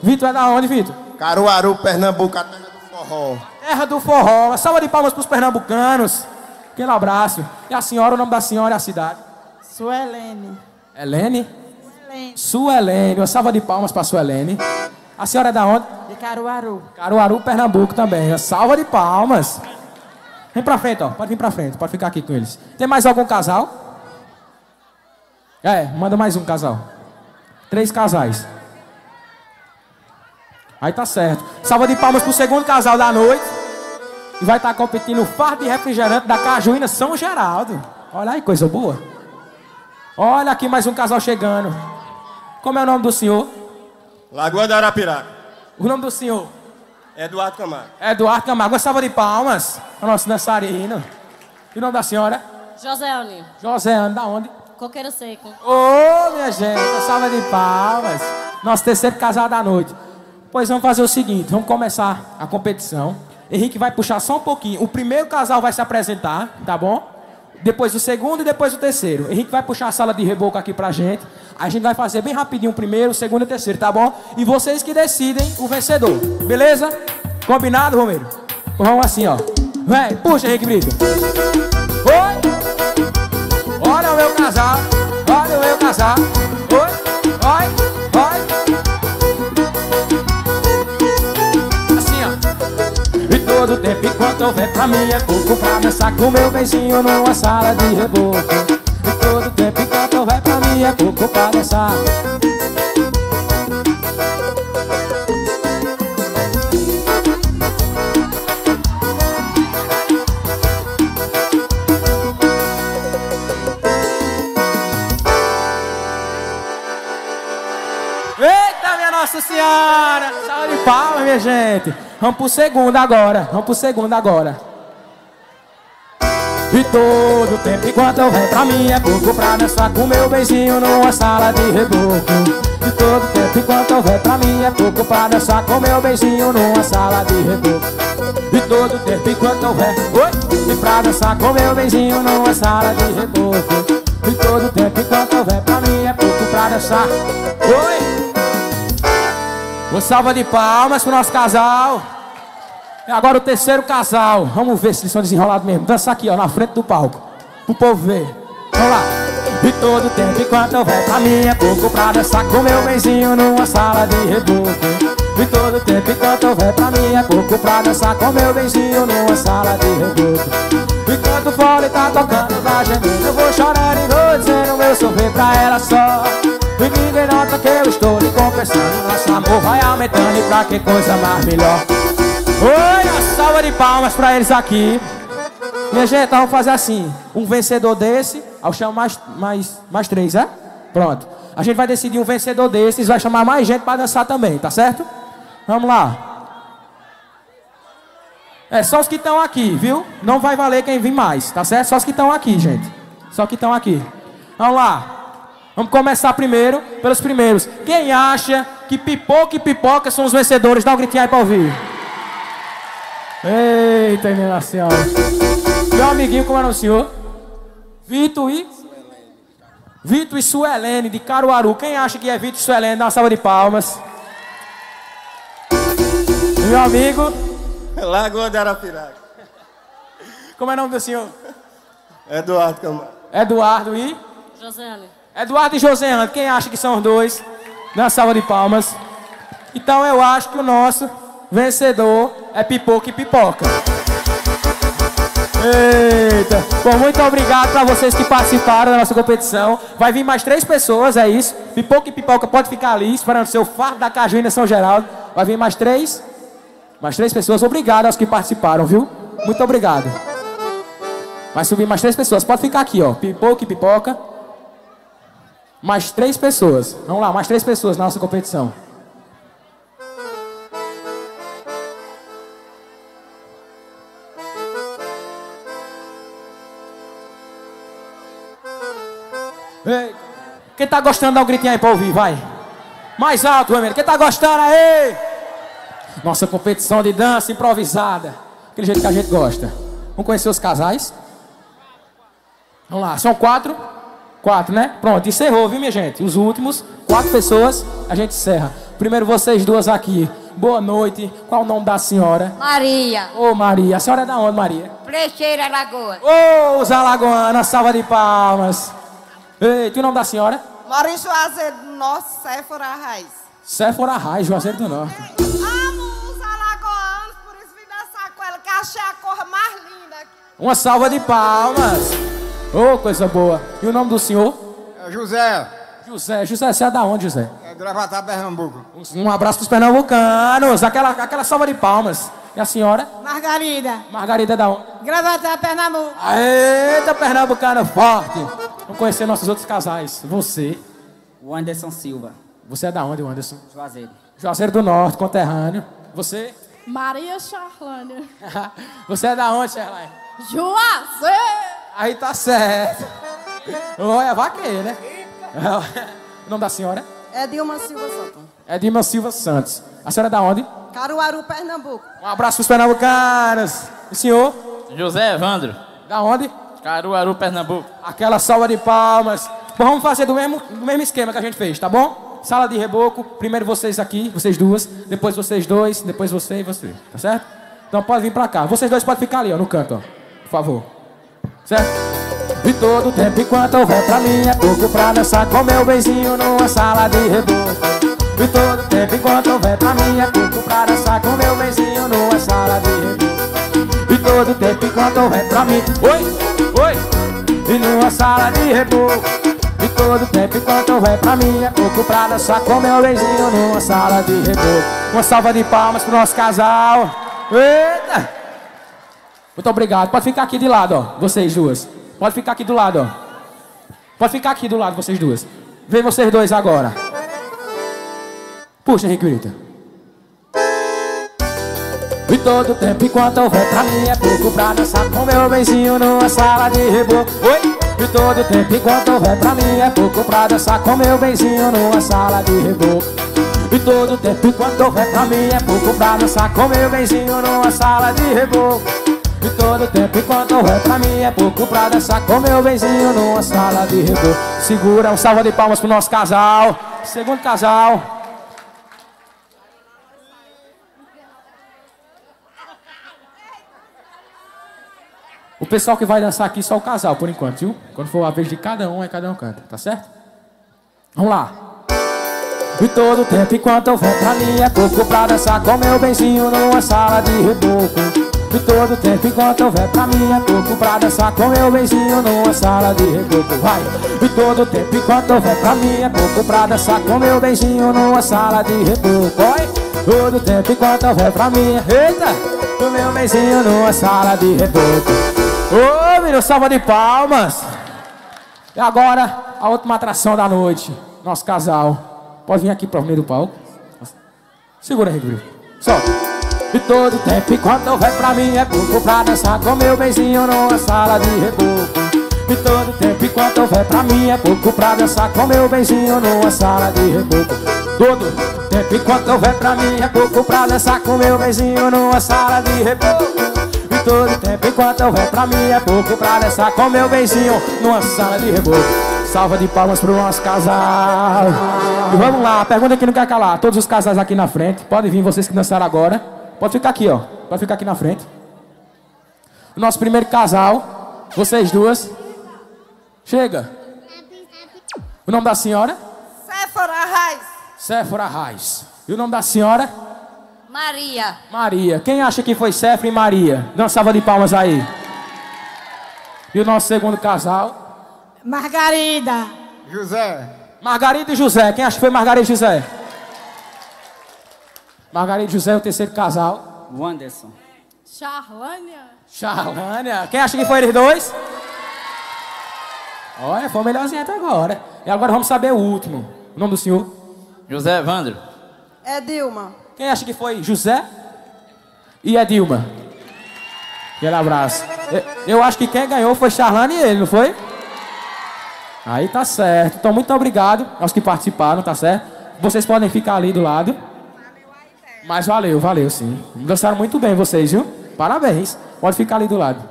Vitor é da onde, Vitor? Caruaru, Pernambuco, a terra do forró. Terra do forró. Salva de palmas pros pernambucanos. Aquele abraço. E a senhora, o nome da senhora e a cidade? Suelene. Helene? Suelene. Uma salva de palmas pra Suelene. A senhora é da onde? De Caruaru. Caruaru, Pernambuco também. Uma salva de palmas. Vem pra frente, ó. Pode vir pra frente. Pode ficar aqui com eles. Tem mais algum casal? É, manda mais um casal. Três casais. Aí tá certo. Salva de palmas pro segundo casal da noite. E vai estar tá competindo o fardo de refrigerante da Cajuína São Geraldo. Olha aí, coisa boa. Olha aqui mais um casal chegando. Como é o nome do senhor? Lagoa da Arapiraca. O nome do senhor? Eduardo Camargo. Eduardo Camargo. Uma salva de palmas para o nosso dançarino. E o nome da senhora? Joséane. Joséane, da onde? Coqueiro Seco. Ô, oh, minha gente, uma salva de palmas. Nosso terceiro casal da noite. Pois vamos fazer o seguinte, vamos começar a competição. Henrique vai puxar só um pouquinho. O primeiro casal vai se apresentar, tá bom? Depois o segundo e depois o terceiro. Henrique vai puxar a sala de reboco aqui pra gente. A gente vai fazer bem rapidinho o primeiro, o segundo e o terceiro, tá bom? E vocês que decidem o vencedor. Beleza? Combinado, Romero? Então vamos assim, ó. Vem, puxa, Henrique Brito. Oi! Olha o meu casal. Olha o meu casal. Oi! Vai! Vai! Assim, ó. E todo tempo enquanto houver pra mim é pouco pra dançar com meu beijinho numa sala de reboco. E todo tempo enquanto houver mim é pouco pra dançar. Eita, minha Nossa Senhora! Salve de palmas, minha gente! Vamos pro segundo agora. Vamos pro segundo agora. E todo tempo enquanto eu venho pra mim é pouco pra dançar com meu beijinho numa sala de reboco. E todo tempo enquanto eu venho pra mim é pouco pra dançar com meu beijinho numa sala de reboco. E todo tempo enquanto eu venho, oi, e pra dançar com meu beijinho numa sala de reboco. E todo tempo enquanto eu venho pra mim é pouco pra dançar. Oi! Uma salva de palmas pro nosso casal. E agora o terceiro casal. Vamos ver se eles são desenrolados mesmo. Dança aqui, ó, na frente do palco. Pro povo ver. Vamos lá. E todo tempo enquanto eu venho pra é pouco pra dançar com meu benzinho numa sala de reboco. E todo tempo enquanto eu venho pra é pouco pra dançar com meu benzinho numa sala de reboco. Enquanto o fole tá tocando pra gemer, eu vou chorando e vou dizendo meu sorvete pra ela só. E ninguém nota que eu estou lhe confessando Nosso amor vai aumentando e pra que coisa mais melhor Oi, uma salva de palmas pra eles aqui Minha gente, vamos fazer assim Um vencedor desse, eu chamo mais, mais, mais três, é? Pronto A gente vai decidir um vencedor desses Vai chamar mais gente pra dançar também, tá certo? Vamos lá É, só os que estão aqui, viu? Não vai valer quem vir mais, tá certo? Só os que estão aqui, gente Só que estão aqui Vamos lá Vamos começar primeiro pelos primeiros. Quem acha que pipoca e pipoca são os vencedores? Dá um gritinho aí pra ouvir. Eita, minha senhora. Meu amiguinho, como era o senhor? Vitor e? Vitor e Suelene, de Caruaru. Quem acha que é Vitor e Suelene? Dá uma salva de palmas. Meu amigo. Lagoa de Arapiraca. Como é o nome do senhor? Eduardo Camargo. Eduardo e? Josiane. Eduardo e Joseane, quem acha que são os dois? Dá uma salva de palmas. Então eu acho que o nosso vencedor é pipoca e pipoca. Eita! Bom, muito obrigado para vocês que participaram da nossa competição. Vai vir mais três pessoas, é isso. Pipoca e pipoca pode ficar ali, esperando o seu fardo da Cajuína São Geraldo. Vai vir mais três. Mais três pessoas. Obrigado aos que participaram, viu? Muito obrigado. Vai subir mais três pessoas. Pode ficar aqui, ó. Pipoca e pipoca. Mais três pessoas. Vamos lá, mais três pessoas na nossa competição. Ei, quem tá gostando, dá um gritinho aí pra ouvir, vai. Mais alto, Emílio. Quem tá gostando aí? Nossa competição de dança improvisada. Aquele jeito que a gente gosta. Vamos conhecer os casais? Vamos lá, são quatro. Quatro, né? Pronto, encerrou, viu, minha gente? Os últimos, quatro pessoas, a gente encerra. Primeiro vocês duas aqui. Boa noite. Qual o nome da senhora? Maria. Ô, Maria. A senhora é da onde, Maria? Frecheira Lagoa. Ô, os alagoanas, salva de palmas. Ei, e o nome da senhora? Maurício Azedo do Norte, Séfora Raiz. Séfora Raiz, Juazeiro do Norte. Amo os alagoanos, por isso vim dançar com ela, que achei a cor mais linda aqui. Uma salva de palmas. Ô, oh, coisa boa. E o nome do senhor? É José. José. José, você é da onde, José? É Gravatar, Pernambuco. Um abraço pros pernambucanos. Aquela, aquela salva de palmas. E a senhora? Margarida. Margarida é da onde? Gravatar, Pernambuco. Eita, pernambucano forte. Vamos conhecer nossos outros casais. Você? O Anderson Silva. Você é da onde, Anderson? Juazeiro. Juazeiro do Norte, conterrâneo. Você? Maria Charlânia. Você é da onde, Charlane? Juazeiro. Aí tá certo. Olha, vaqueiro, né? O nome da senhora? É Dilma Silva Santos. É Dilma Silva Santos. A senhora é da onde? Caruaru, Pernambuco. Um abraço pros pernambucanos. E o senhor? José Evandro. Da onde? Caruaru, Pernambuco. Aquela salva de palmas. Bom, vamos fazer do mesmo, do mesmo esquema que a gente fez, tá bom? Sala de reboco. Primeiro vocês aqui, vocês duas. Depois vocês dois. Depois você e você. Tá certo? Então pode vir pra cá. Vocês dois podem ficar ali, ó, no canto, ó. Por favor. Certo? E todo tempo enquanto houver pra mim é pouco pra dançar com meu beijinho numa sala de reboco. E todo tempo enquanto houver pra mim é pouco pra dançar com meu beijinho numa sala de reboco. E todo tempo enquanto houver pra mim, oi, oi, e numa sala de reboco. E todo tempo enquanto houver pra mim é pouco pra dançar com meu beijinho numa sala de reboco. Uma salva de palmas pro nosso casal. Eita! Muito obrigado. Pode ficar aqui de lado, ó. Vocês duas. Pode ficar aqui do lado, ó. Pode ficar aqui do lado, vocês duas. Vem vocês dois agora. Puxa, Henrique Brita. E todo tempo enquanto houver pra mim é pouco pra dançar com meu benzinho numa sala de reboco Oi! E todo tempo enquanto houver pra mim é pouco pra dançar com meu benzinho numa sala de reboco E todo tempo enquanto houver pra mim é pouco pra dançar com meu benzinho numa sala de reboco E todo tempo enquanto houver pra mim é pouco pra dançar com meu benzinho numa sala de reboco Segura um salva de palmas pro nosso casal. Segundo casal O pessoal que vai dançar aqui só o casal, por enquanto, viu? Quando for a vez de cada um, aí cada um canta, tá certo? Vamos lá. E todo tempo enquanto houver pra mim é pouco pra dançar com meu benzinho numa sala de reboco. E todo tempo enquanto houver pra mim é pouco pra dançar com meu benzinho numa sala de reboco. Vai! E todo tempo enquanto houver pra mim é pouco pra dançar com meu benzinho numa sala de reboco. Oi! Todo tempo enquanto houver pra mim, eita! O meu benzinho numa sala de reboco. Ô, menino, salva de palmas. E agora, a última atração da noite. Nosso casal. Pode vir aqui para o meio do palco. Segura aí, Grilo. Solta. E todo tempo enquanto houver pra mim é pouco pra dançar com meu benzinho numa sala de reboco. E todo tempo enquanto houver pra mim é pouco pra dançar com meu benzinho numa sala de reboco. Todo tempo enquanto houver pra mim é pouco pra dançar com meu benzinho numa sala de reboco. Todo tempo enquanto houver pra mim é pouco pra dançar com meu benzinho numa sala de reboco. Salva de palmas pro nosso casal. E vamos lá, pergunta que não quer calar. Todos os casais aqui na frente. Podem vir vocês que dançaram agora. Pode ficar aqui, ó. Pode ficar aqui na frente. O nosso primeiro casal. Vocês duas. Chega. O nome da senhora? Séfora Raiz. Séfora Reis. E o nome da senhora? Maria. Maria. Quem acha que foi Séfora e Maria? Dá uma salva de palmas aí. E o nosso segundo casal? Margarida. José. Margarida e José. Quem acha que foi Margarida e José? Margarida e José, o terceiro casal. Wanderson. Charlânia. Charlânia. Quem acha que foi eles dois? Olha, foi o melhorzinho até agora. E agora vamos saber o último. O nome do senhor? José Evandro. É Dilma. Quem acha que foi José e Edilma? Aquele abraço. Eu, eu acho que quem ganhou foi Charlane e ele, não foi? Aí tá certo. Então, muito obrigado aos que participaram, tá certo? Vocês podem ficar ali do lado. Mas valeu, valeu sim. Dançaram muito bem vocês, viu? Parabéns. Pode ficar ali do lado.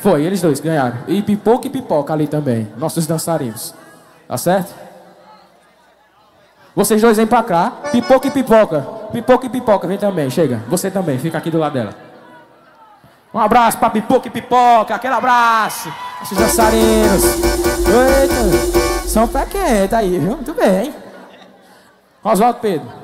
Foi, eles dois ganharam. E pipoca e pipoca ali também. Nossos dançarinos. Tá certo? Vocês dois vêm pra cá. Pipoca e pipoca. Pipoca e pipoca, vem também. Chega. Você também, fica aqui do lado dela. Um abraço pra pipoca e pipoca. Aquele abraço. Esses dançarinos. Eita. São pé quente aí, viu? Muito bem. Oswaldo Pedro.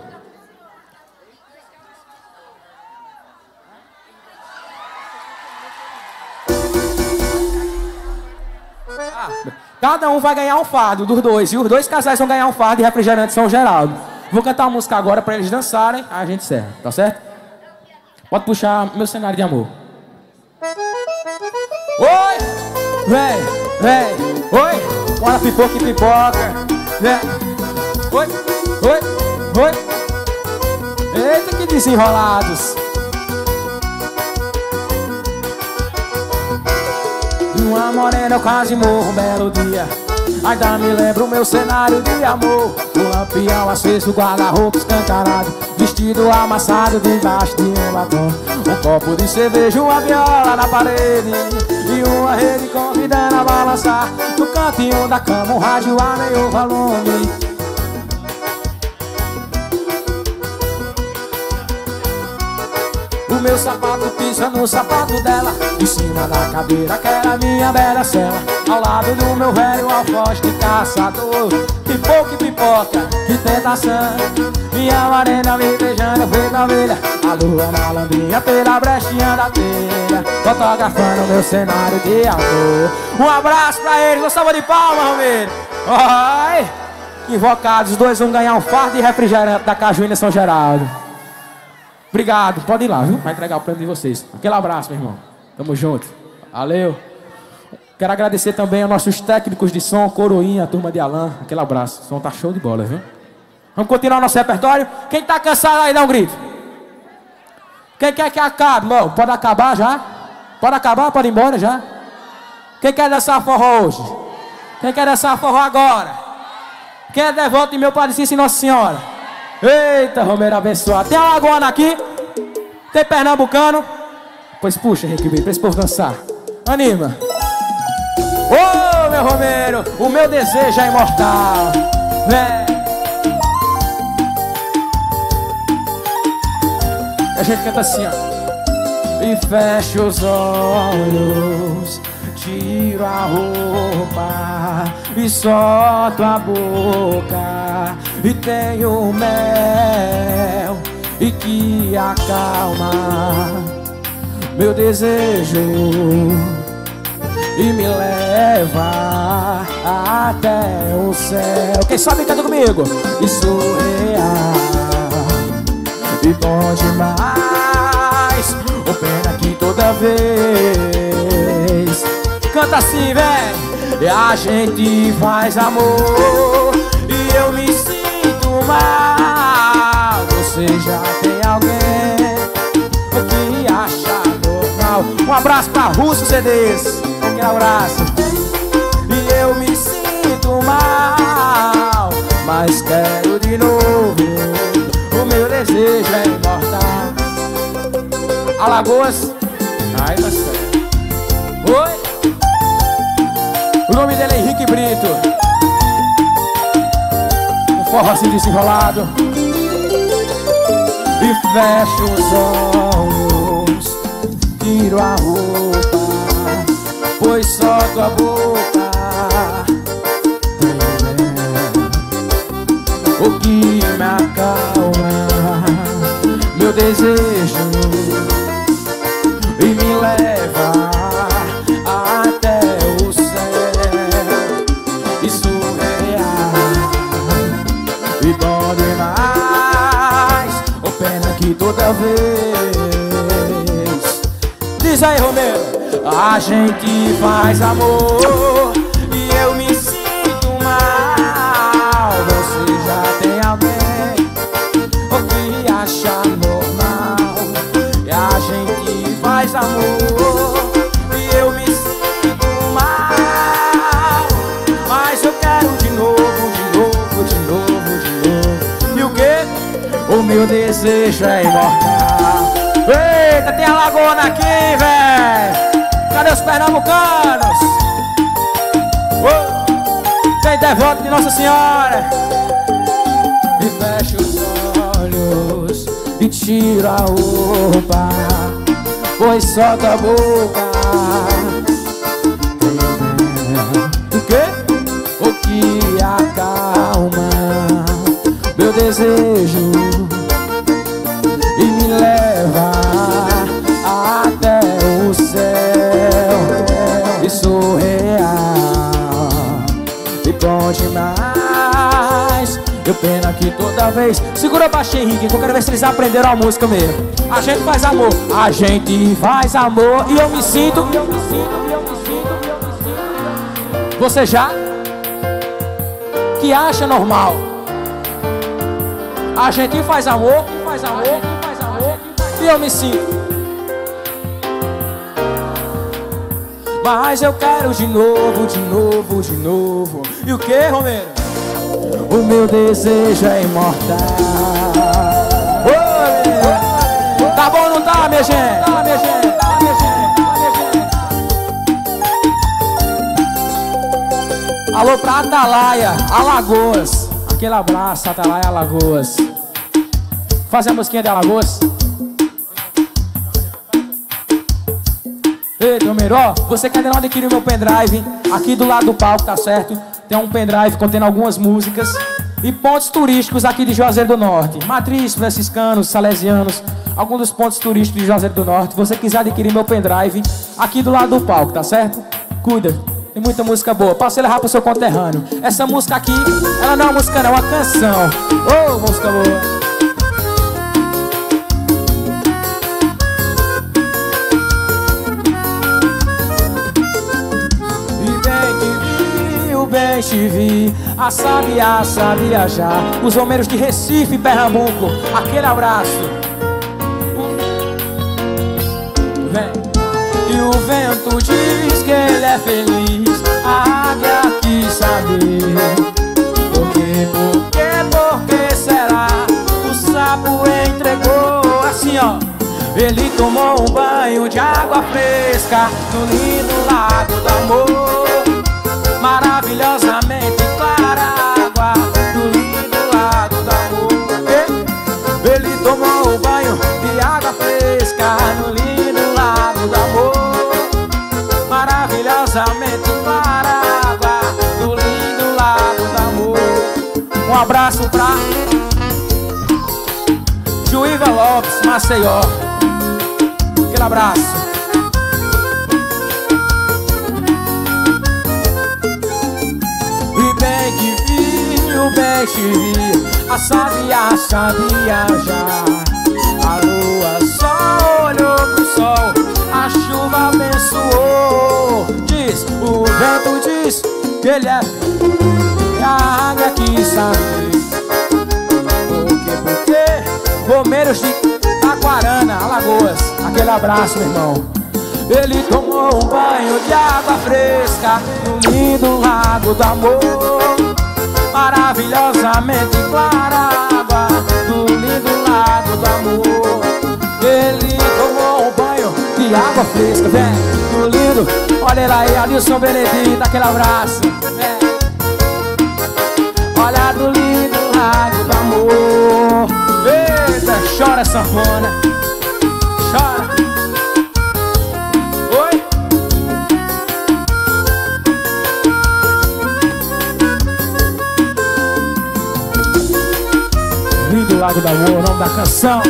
Cada um vai ganhar um fardo dos dois. E os dois casais vão ganhar um fardo de refrigerante São Geraldo. Vou cantar uma música agora pra eles dançarem. A gente encerra, tá certo? Pode puxar meu cenário de amor. Oi! Vem, vem, oi! Bora pipoca e pipoca. Vem. Oi, oi, oi. Eita, que desenrolados. Uma morena eu quase morro um belo dia. Ainda me lembro o meu cenário de amor. O lampião aceso, guarda-roupa escancarado. Vestido amassado debaixo de um latão Um copo de cerveja, uma viola na parede. E uma rede convidando a balançar. No cantinho da cama um rádio a meio volume. O meu sapato pisa no sapato dela Em cima da cadeira que era minha bela cela Ao lado do meu velho alfoz de caçador. Pipoca e pipoca, que tentação. Minha morena me beijando feita abelha A lua malandrinha pela brechinha da telha Fotografando meu cenário de amor. Um abraço pra eles, uma de palmas, Romero. Oi! Invocados, os dois vão ganhar um fardo de refrigerante da Cajuína São Geraldo Obrigado, pode ir lá, viu? Vai entregar o prêmio de vocês. Aquele abraço, meu irmão. Tamo junto. Valeu. Quero agradecer também aos nossos técnicos de som, Coroinha, a turma de Alain. Aquele abraço. O som tá show de bola, viu? Vamos continuar nosso repertório. Quem tá cansado aí, dá um grito. Quem quer que acabe, irmão? Pode acabar já? Pode acabar? Pode ir embora já? Quem quer dançar forró hoje? Quem quer dançar forró agora? Quem é devoto de meu Padre Cícero e Nossa Senhora? Eita, Romero abençoado. Tem alagoana aqui? Tem pernambucano? Pois puxa, Henrique Brito, pra esse povo dançar. Anima. Ô, meu Romero, o meu desejo é imortal. Vem. A gente canta assim, ó. E fecho os olhos, tiro a roupa e solto a boca. E tenho mel e que acalma meu desejo e me leva até o céu. Quem sabe canta comigo? Isso real e bom demais. O pena que toda vez canta assim, vem. E a gente faz amor e eu me sinto mal. Você já tem alguém que acha normal? Um abraço pra Russo CDs. Aquele abraço. E eu me sinto mal, mas quero de novo. O meu desejo é imortal. Alagoas. Ai, tá certo. Nome dele é Henrique Brito. Um forró assim desenrolado. E fecho os olhos, tiro a roupa, pois solto a boca. O que me acalma, meu desejo e me leva toda vez diz aí, Romero. A gente faz amor e eu me sinto mal. Você já tem alguém o que acha normal? E a gente faz amor que? O desejo é imortal. Eita, tem a lagona aqui, velho. Cadê os pernambucanos? Oh, tem devoto de Nossa Senhora. E fecha os olhos e tira a roupa, pois solta a boca. O quê? O que acalma meu desejo Que toda vez. Segura baixinho, Henrique, que eu quero ver se eles aprenderam a música mesmo. A gente faz amor, a gente faz amor e eu me sinto. Eu me sinto, eu me sinto, eu me sinto. Você já? Que acha normal? A gente faz amor, faz amor, faz amor e eu me sinto. Mas eu quero de novo, de novo, de novo. E o que, Romero? O meu desejo é imortal. Tá bom não tá, minha gente? Tá, minha gente? Tá, minha gente? Tá, minha gente? Alô pra Atalaia, Alagoas. Aquele abraço, Atalaia, Alagoas. Fazer a musiquinha de Alagoas. Ei, Domeró, você quer não adquirir o meu pendrive? Aqui do lado do palco, tá certo? Tem um pendrive contendo algumas músicas e pontos turísticos aqui de Juazeiro do Norte. Matriz, franciscanos, salesianos, alguns dos pontos turísticos de Juazeiro do Norte. Se você quiser adquirir meu pendrive, aqui do lado do palco, tá certo? Cuida, tem muita música boa. Passa levar pro seu conterrâneo. Essa música aqui, ela não é uma música, não, é uma canção. Ô, oh, música boa. A sabia, sabia já Os homeiros de Recife, Pernambuco Aquele abraço vem. E o vento diz que ele é feliz. A águia quis saber. Por quê, por quê, por que será? O sapo entregou assim, ó. Ele tomou um banho de água fresca no lindo lago do amor. Maravilhosamente clara água do lindo lago do amor. Ele tomou um banho de água fresca no lindo lago do amor. Maravilhosamente clara água do lindo lago do amor. Um abraço pra Juíva Lopes, Maceió. Aquele abraço. Vi, o bem que vi, a sabia sabia já. A lua só olhou pro sol, a chuva abençoou. Diz, o vento diz que ele é e a água quis saber. Por quê, por quê? Romeiros de Taquarana, Alagoas. Aquele abraço, meu irmão. Ele tomou um banho de água fresca no lindo lago do amor. Maravilhosamente clara água do lindo lago do amor. Ele tomou um banho de água fresca, vem, no lindo. Olha ele aí, Adilson Benedito, aquele abraço. Vem. Olha do lindo lago do amor. Eita, chora sanfona. Lago do Amor, nome da canção.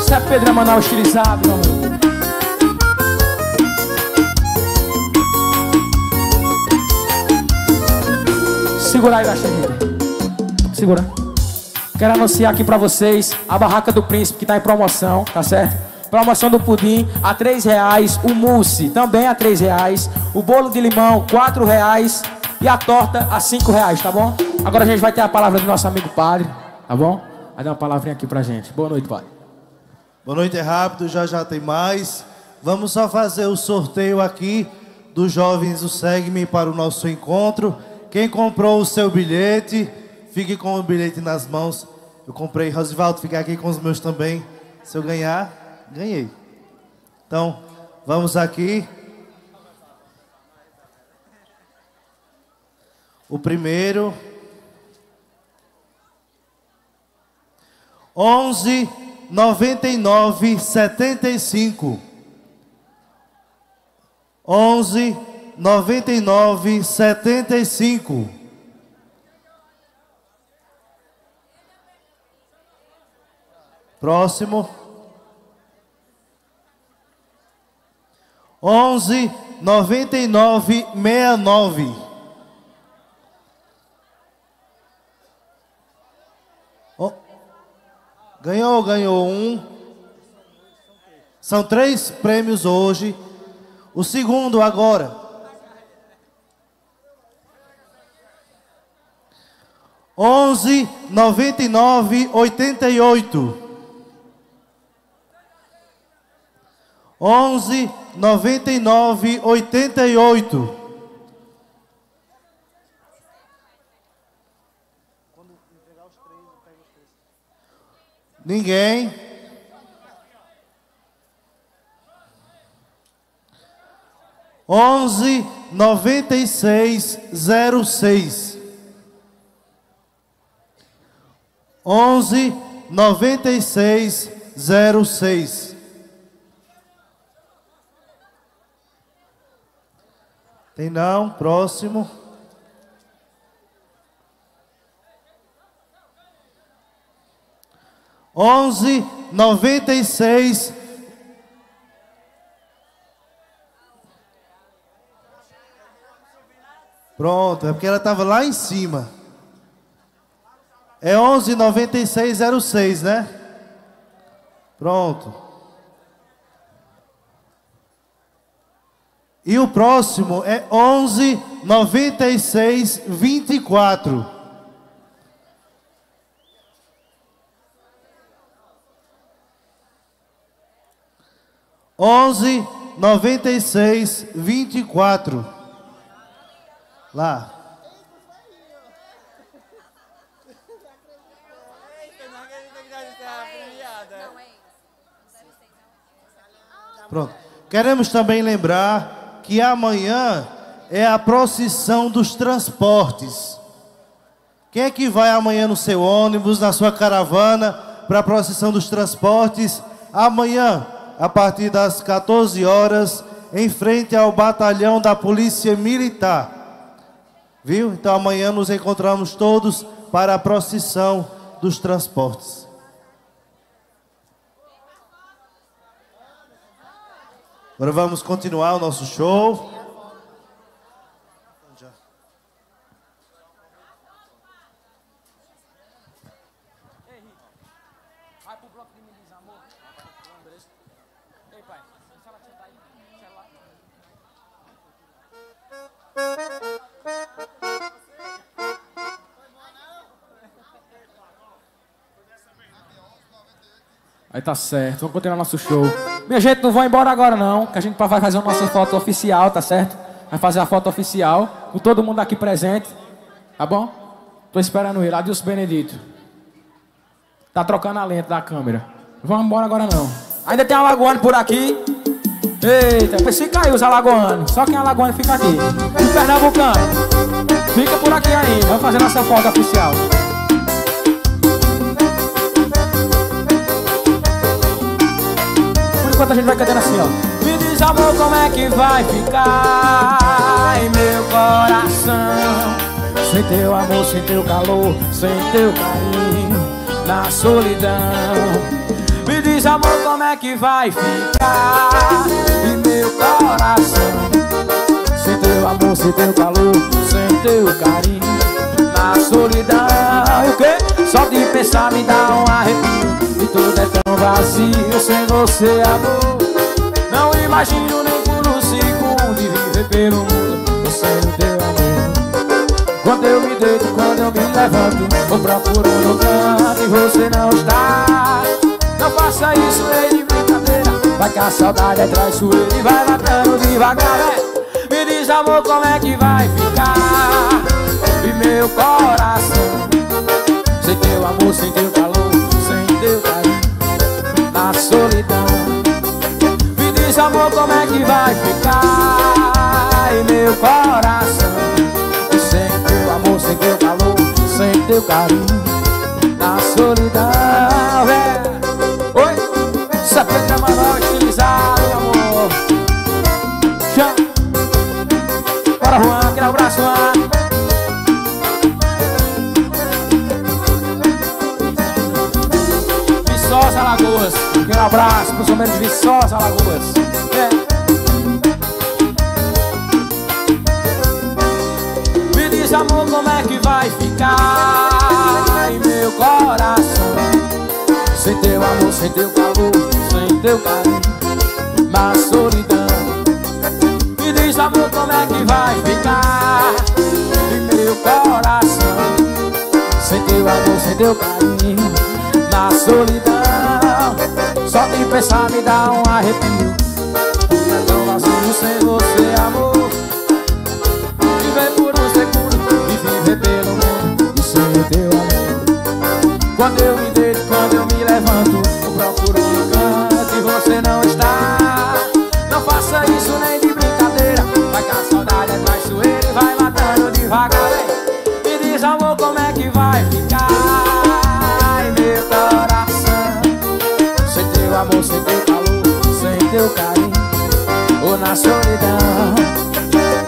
Isso é Pedro Emanuel estilizado, meu amor. Segura aí, Baixinho. Segura. Quero anunciar aqui pra vocês a Barraca do Príncipe que tá em promoção, tá certo? Promoção do pudim a três reais, o mousse também a três reais, o bolo de limão quatro reais e a torta a cinco reais, tá bom? Agora a gente vai ter a palavra do nosso amigo padre, tá bom? Vai dar uma palavrinha aqui pra gente. Boa noite, padre. Boa noite, é rápido, já já tem mais. Vamos só fazer o sorteio aqui dos jovens do Segue-me para o nosso encontro. Quem comprou o seu bilhete, fique com o bilhete nas mãos. Eu comprei, Rosivaldo, fica aqui com os meus também. Se eu ganhar, ganhei. Então, vamos aqui. O primeiro. 11 99 75 11 99 75 Próximo. 11 99 69 Ganhou, ganhou um. São três prêmios hoje. O segundo agora. Onze noventa e nove oitenta e oito. Onze noventa e nove oitenta e oito. Ninguém. Onze noventa e seis zero seis. Onze noventa e seis zero seis. Tem não? Próximo. 11 96 Pronto, é porque ela estava lá em cima. É 11 96 06, né? Pronto. E o próximo é 11 96 24. 11 96 24. Lá. Pronto. Queremos também lembrar que amanhã é a procissão dos transportes. Quem é que vai amanhã no seu ônibus, na sua caravana, para a procissão dos transportes? Amanhã, a partir das 14 horas, em frente ao batalhão da Polícia Militar. Viu? Então amanhã nos encontramos todos para a procissão dos transportes. Agora vamos continuar o nosso show. Aí tá certo, vamos continuar nosso show. Minha gente, não vai embora agora não, que a gente vai fazer a nossa foto oficial, tá certo? Vai fazer a foto oficial, com todo mundo aqui presente, tá bom? Tô esperando ele, Adilson Benedito. Tá trocando a lente da câmera. Vamos embora agora não. Ainda tem alagoano por aqui. Eita, pensei que caiu os alagoanos. Só quem é alagoano fica aqui. Pernambucano. Fica por aqui ainda, vamos fazer nossa foto oficial. Enquanto a gente vai cantando assim, ó. Me diz amor como é que vai ficar em meu coração Sem teu amor, sem teu calor, sem teu carinho Na solidão Me diz amor como é que vai ficar em meu coração Sem teu amor, sem teu calor, sem teu carinho Na solidão E o quê? Só de pensar me dá um arrepio. E tudo é tão vazio sem você, amor. Não imagino nem por um segundo viver pelo mundo Sem o teu amor. Quando eu me deito, quando eu me levanto Vou procurando canto e você não está. Não faça isso, ei, de brincadeira. Vai que a saudade é traiçoeira E vai matando devagar, é. Me diz, amor, como é que vai ficar? E meu coração teu amor, sem teu calor, sem teu carinho Na solidão. Me diz amor como é que vai ficar meu coração? Sem teu amor, sem teu calor, sem teu carinho Um abraço para os homens de Viçosa, Alagoas. É. Me diz, amor, como é que vai ficar em meu coração? Sem teu amor, sem teu calor, sem teu carinho, na solidão. Me diz, amor, como é que vai ficar em meu coração? Sem teu amor, sem teu carinho na solidão Só de pensar me dá um arrepio. É tão vazio sem você, amor. Viver por um segundo e viver pelo mundo. E sem o teu amor. Quando eu me deito, quando eu me levanto Eu procuro um canto e você não está. Não faça isso nem de brincadeira. Vai a saudade na solidão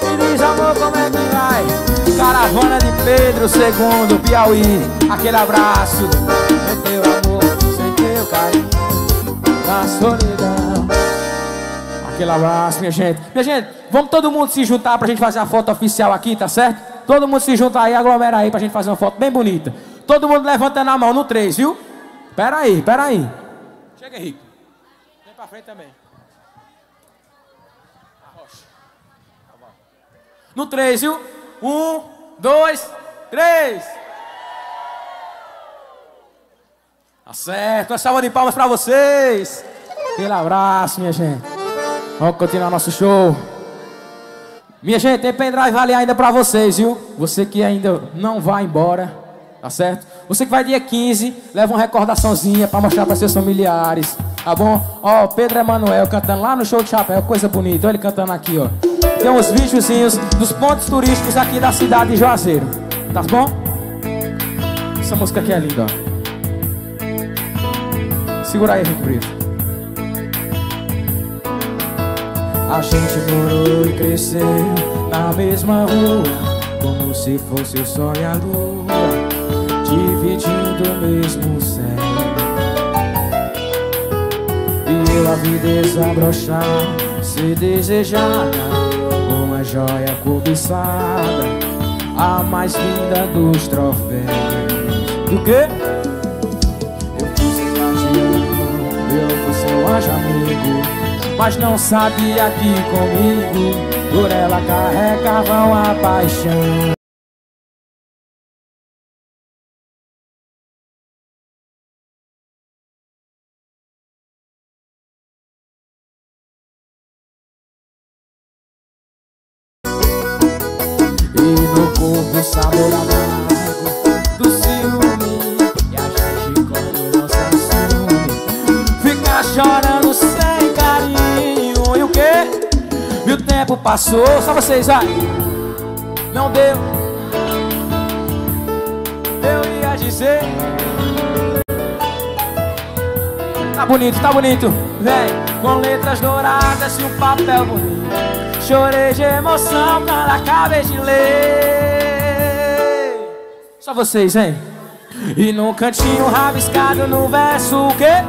Me diz amor como é que vai Caravana de Pedro II, Piauí Aquele abraço Sem teu amor, sem teu carinho Na solidão Aquele abraço, minha gente Minha gente, vamos todo mundo se juntar pra gente fazer a foto oficial aqui, tá certo? Todo mundo se junta aí, aglomera aí pra gente fazer uma foto bem bonita Todo mundo levantando a mão no 3, viu? Pera aí, pera aí. Chega, Henrique. Vem pra frente também. Arrocha. Tá bom. No 3, viu? 1, 2, 3. Tá certo. Uma salva de palmas pra vocês. Aquele abraço, minha gente. Vamos continuar nosso show. Minha gente, tem pendrive ali ainda pra vocês, viu? Você que ainda não vai embora, tá certo? Você que vai dia 15, leva uma recordaçãozinha pra mostrar pra seus familiares, tá bom? Ó, Pedro Emanuel cantando lá no show de chapéu, coisa bonita. Olha ele cantando aqui, ó. Tem uns videozinhos dos pontos turísticos aqui da cidade de Juazeiro, tá bom? Essa música aqui é linda, ó. Segura aí, Rico Brito. A gente morou e cresceu na mesma rua Como se fosse o sol e a lua Dividindo o mesmo céu E eu a vi desabrochar Ser desejada Uma joia cobiçada A mais linda dos troféus Do quê? Eu fui seu guardião Eu fui seu anjo amigo mas não sabia que comigo por ela carregavam a paixão. Passou, só vocês, vai. Não deu. Eu ia dizer. Tá bonito, tá bonito. Vem, com letras douradas e um papel bonito. Chorei de emoção quando acabei de ler. Só vocês, hein? E no cantinho rabiscado no verso o quê?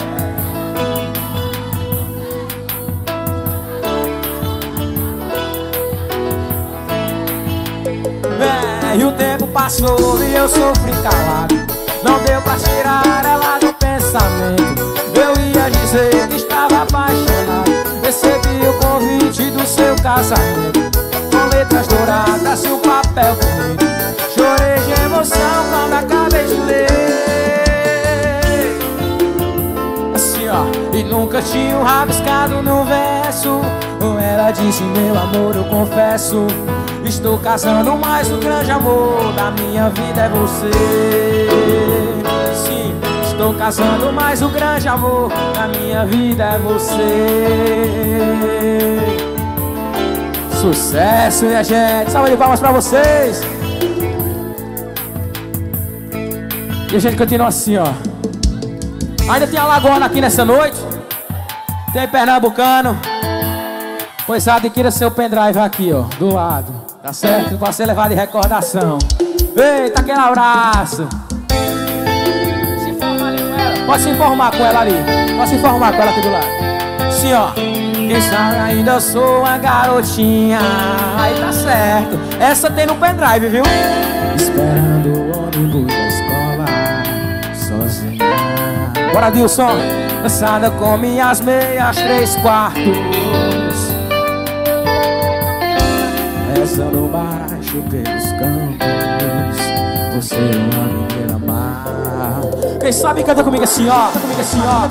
E o tempo passou e eu sofri calado. Não deu pra tirar ela do pensamento. Eu ia dizer que estava apaixonado. Recebi o convite do seu casamento. Com letras douradas e um papel bonito. Chorei de emoção quando acabei de ler e nunca tinha um rabiscado no verso. Ela disse, meu amor, eu confesso. Estou casando, mas o grande amor da minha vida é você. Sim, estou casando, mas o grande amor da minha vida é você. Sucesso, minha gente! Salve de palmas pra vocês! E a gente continua assim, ó Ainda tem Alagoana aqui nessa noite Tem Pernambucano Pois adquira seu pendrive aqui, ó, do lado Tá certo? Pra ser levado de recordação. Eita, aquele abraço. Se informa ali com ela. Pode se informar com ela ali. Pode se informar com ela aqui do lado. Sim, ó. Quem sabe ainda sou uma garotinha. Aí tá certo. Essa tem no pendrive, viu? Esperando o ônibus Bora, Dilson. Cansada com minhas meias, três quartos. Rezando baixo pelos campos. Você é uma menina má. Quem sabe canta comigo assim, ó. Canta comigo assim, ó.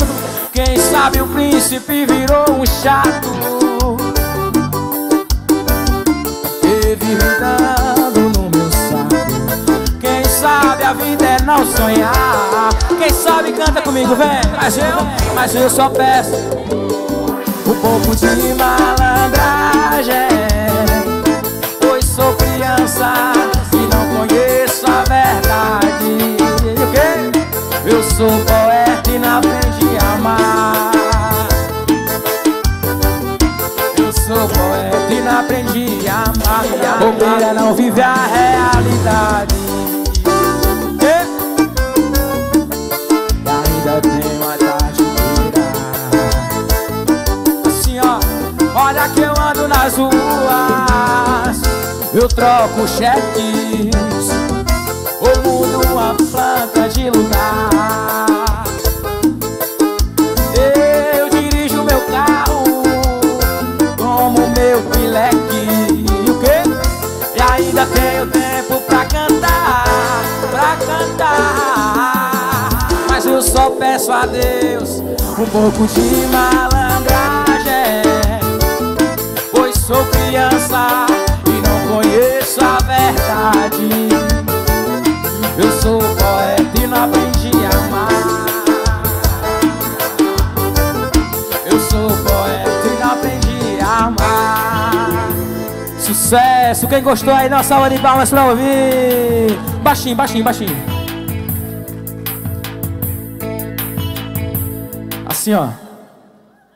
Quem sabe o príncipe virou um chato. Teve cuidado vida é não sonhar Quem sabe canta comigo, vem Mas eu, mas eu só peço Um pouco de malandragem sou criança e não conheço a verdade. Eu sou poeta e não aprendi a amar. Eu sou poeta e não aprendi a amar. Bobeira não vive a realidade. Nas ruas. Eu troco cheques Ou mudo uma planta de lugar Eu dirijo meu carro Como meu pileque E o quê? E ainda tenho tempo pra cantar Pra cantar Mas eu só peço a Deus Um pouco de malandragem sou criança e não conheço a verdade. Eu sou poeta e não aprendi a amar. Eu sou poeta e não aprendi a amar. Sucesso! Quem gostou aí, uma salva de palmas pra ouvir. Baixinho, baixinho, baixinho. Assim, ó.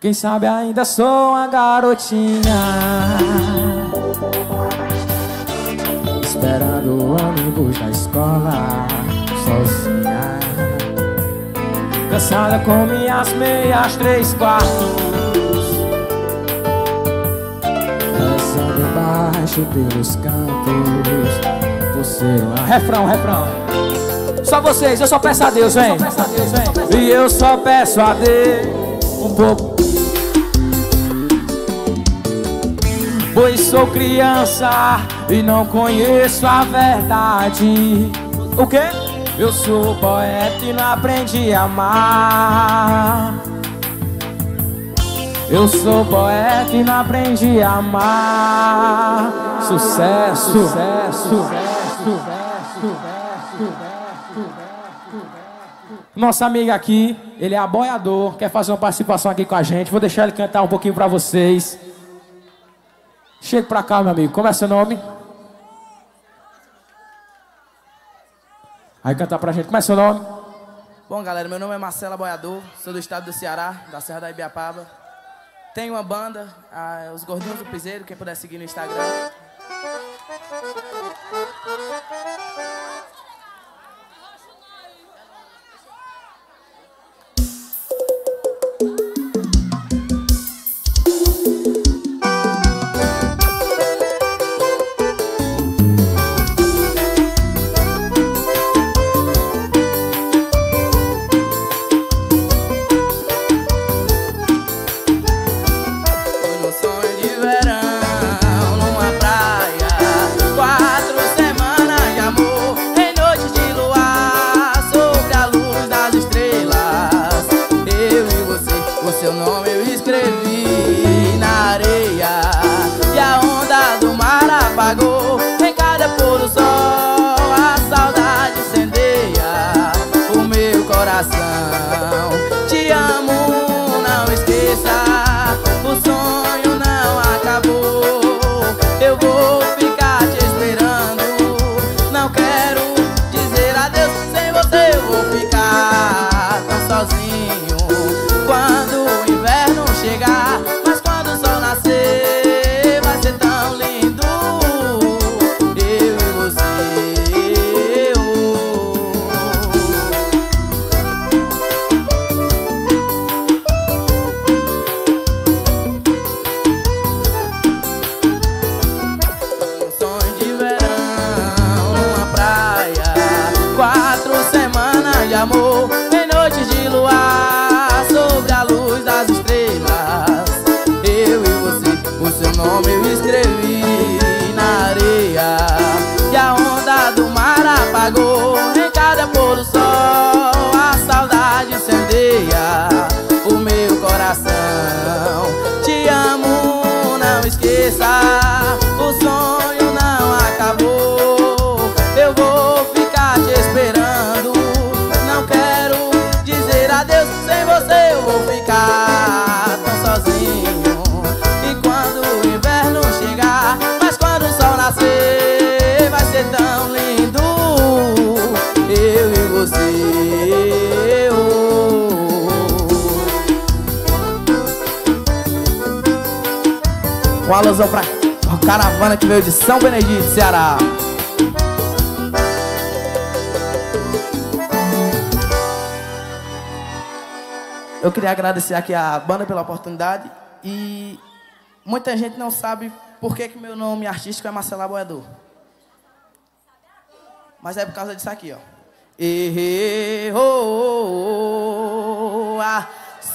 Quem sabe ainda sou uma garotinha. Esperando o ônibus da escola Sozinha. Cansada com minhas meias três quartos. Dançando baixo pelos campos Você lá Refrão, refrão. Só vocês, eu só peço a Deus, vem. E eu só peço a Deus um pouco Pois sou criança e não conheço a verdade O quê? Eu sou poeta e não aprendi a amar Eu sou poeta e não aprendi a amar Sucesso, sucesso, sucesso, Nossa amiga aqui, ele é aboiador, quer fazer uma participação aqui com a gente. Vou deixar ele cantar um pouquinho pra vocês. Chega pra cá, meu amigo. Como é seu nome? Aí cantar pra gente. Como é seu nome? Bom, galera, meu nome é Marcelo Aboiador, sou do estado do Ceará, da Serra da Ibiapaba. Tenho uma banda, Os Gordinhos do Piseiro, quem puder seguir no Instagram. Alusão pra a caravana que veio de São Benedito, Ceará. Eu queria agradecer aqui a banda pela oportunidade e muita gente não sabe por que, que meu nome artístico é Marcelo Aboiador. Mas é por causa disso aqui, ó. E, oh, oh, oh, ah.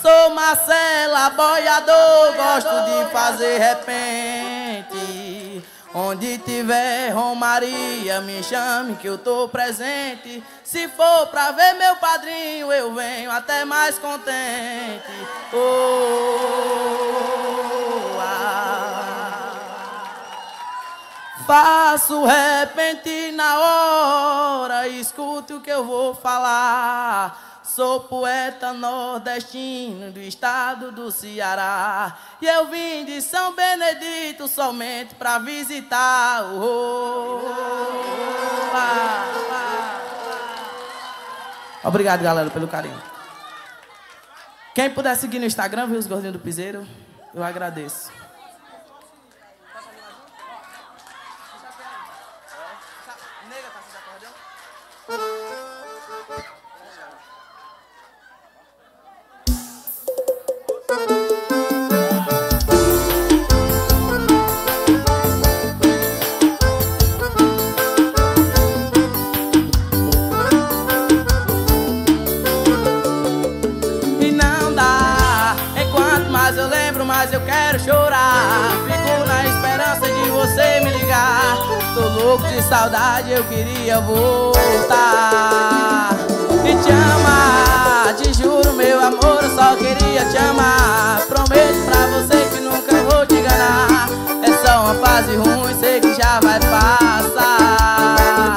Sou Marcela Boiador, gosto de fazer repente. Onde tiver Romaria, me chame que eu tô presente. Se for pra ver meu padrinho, eu venho até mais contente. Oh, ah. Faço repente na hora, escute o que eu vou falar. Sou poeta nordestino do estado do Ceará. E eu vim de São Benedito somente pra visitar o. Obrigado, galera, pelo carinho. Quem puder seguir no Instagram, ver os gordinhos do piseiro, eu agradeço. E Tô louco de saudade, eu queria voltar. E te amar, te juro, meu amor, eu só queria te amar. Prometo pra você que nunca vou te enganar. É só uma fase ruim, sei que já vai passar.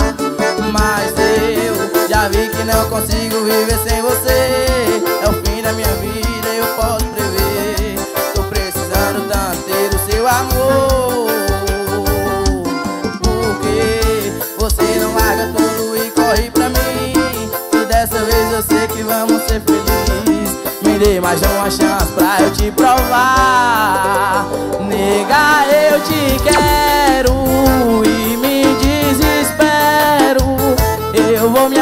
Mas eu já vi que não consigo Mais uma chance pra eu te provar. Nega, eu te quero e me desespero. Eu vou me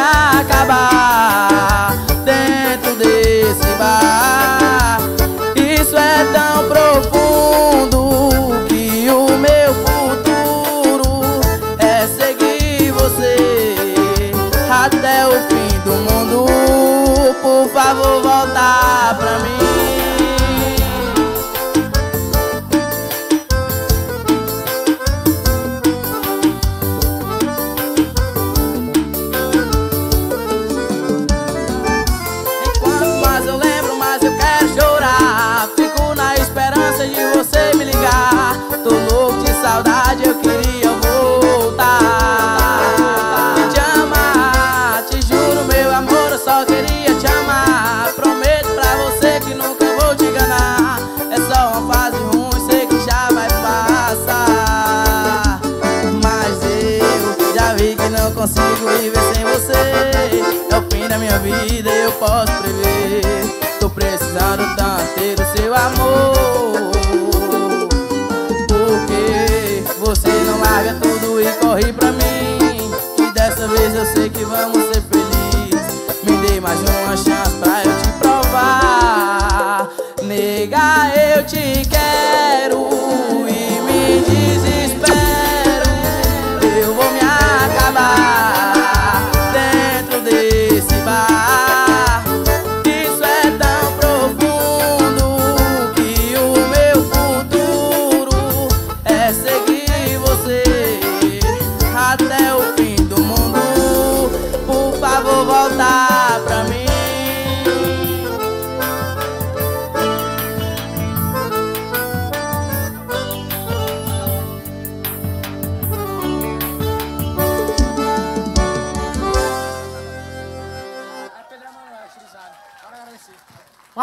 posso prever. Tô precisando tanto ter o seu amor. Porque você não larga tudo e corre pra mim. E dessa vez eu sei que vamos ser felizes. Me dê mais uma chance pra eu te provar. Nega, eu te quero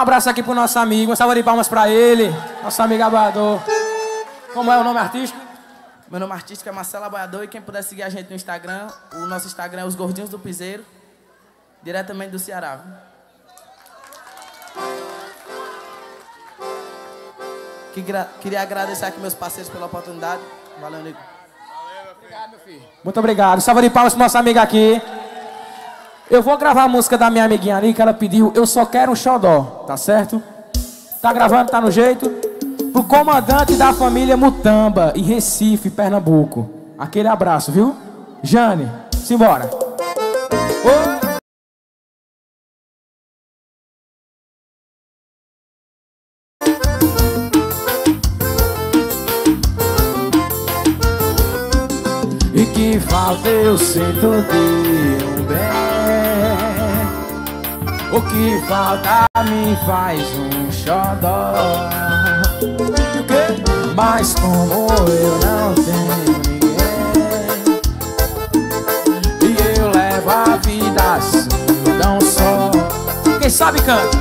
abraço aqui pro nosso amigo, uma salva de palmas pra ele, nosso amigo aboiador. Como é o nome artístico? Meu nome artístico é Marcelo Aboiador e quem puder seguir a gente no Instagram, o nosso Instagram é Os Gordinhos do Piseiro, diretamente do Ceará. Queria agradecer aqui meus parceiros pela oportunidade. Valeu, Nico. Muito obrigado. Salva de palmas pro nosso amigo aqui. Eu vou gravar a música da minha amiguinha ali que ela pediu. Eu só quero um xodó, tá certo? Tá gravando, tá no jeito? Pro comandante da família Mutamba, em Recife, Pernambuco. Aquele abraço, viu? Jane, simbora. E que falta eu sinto de O que falta me faz um xodó. Mas como eu não tenho ninguém E eu levo a vida assim não só. Quem sabe canta?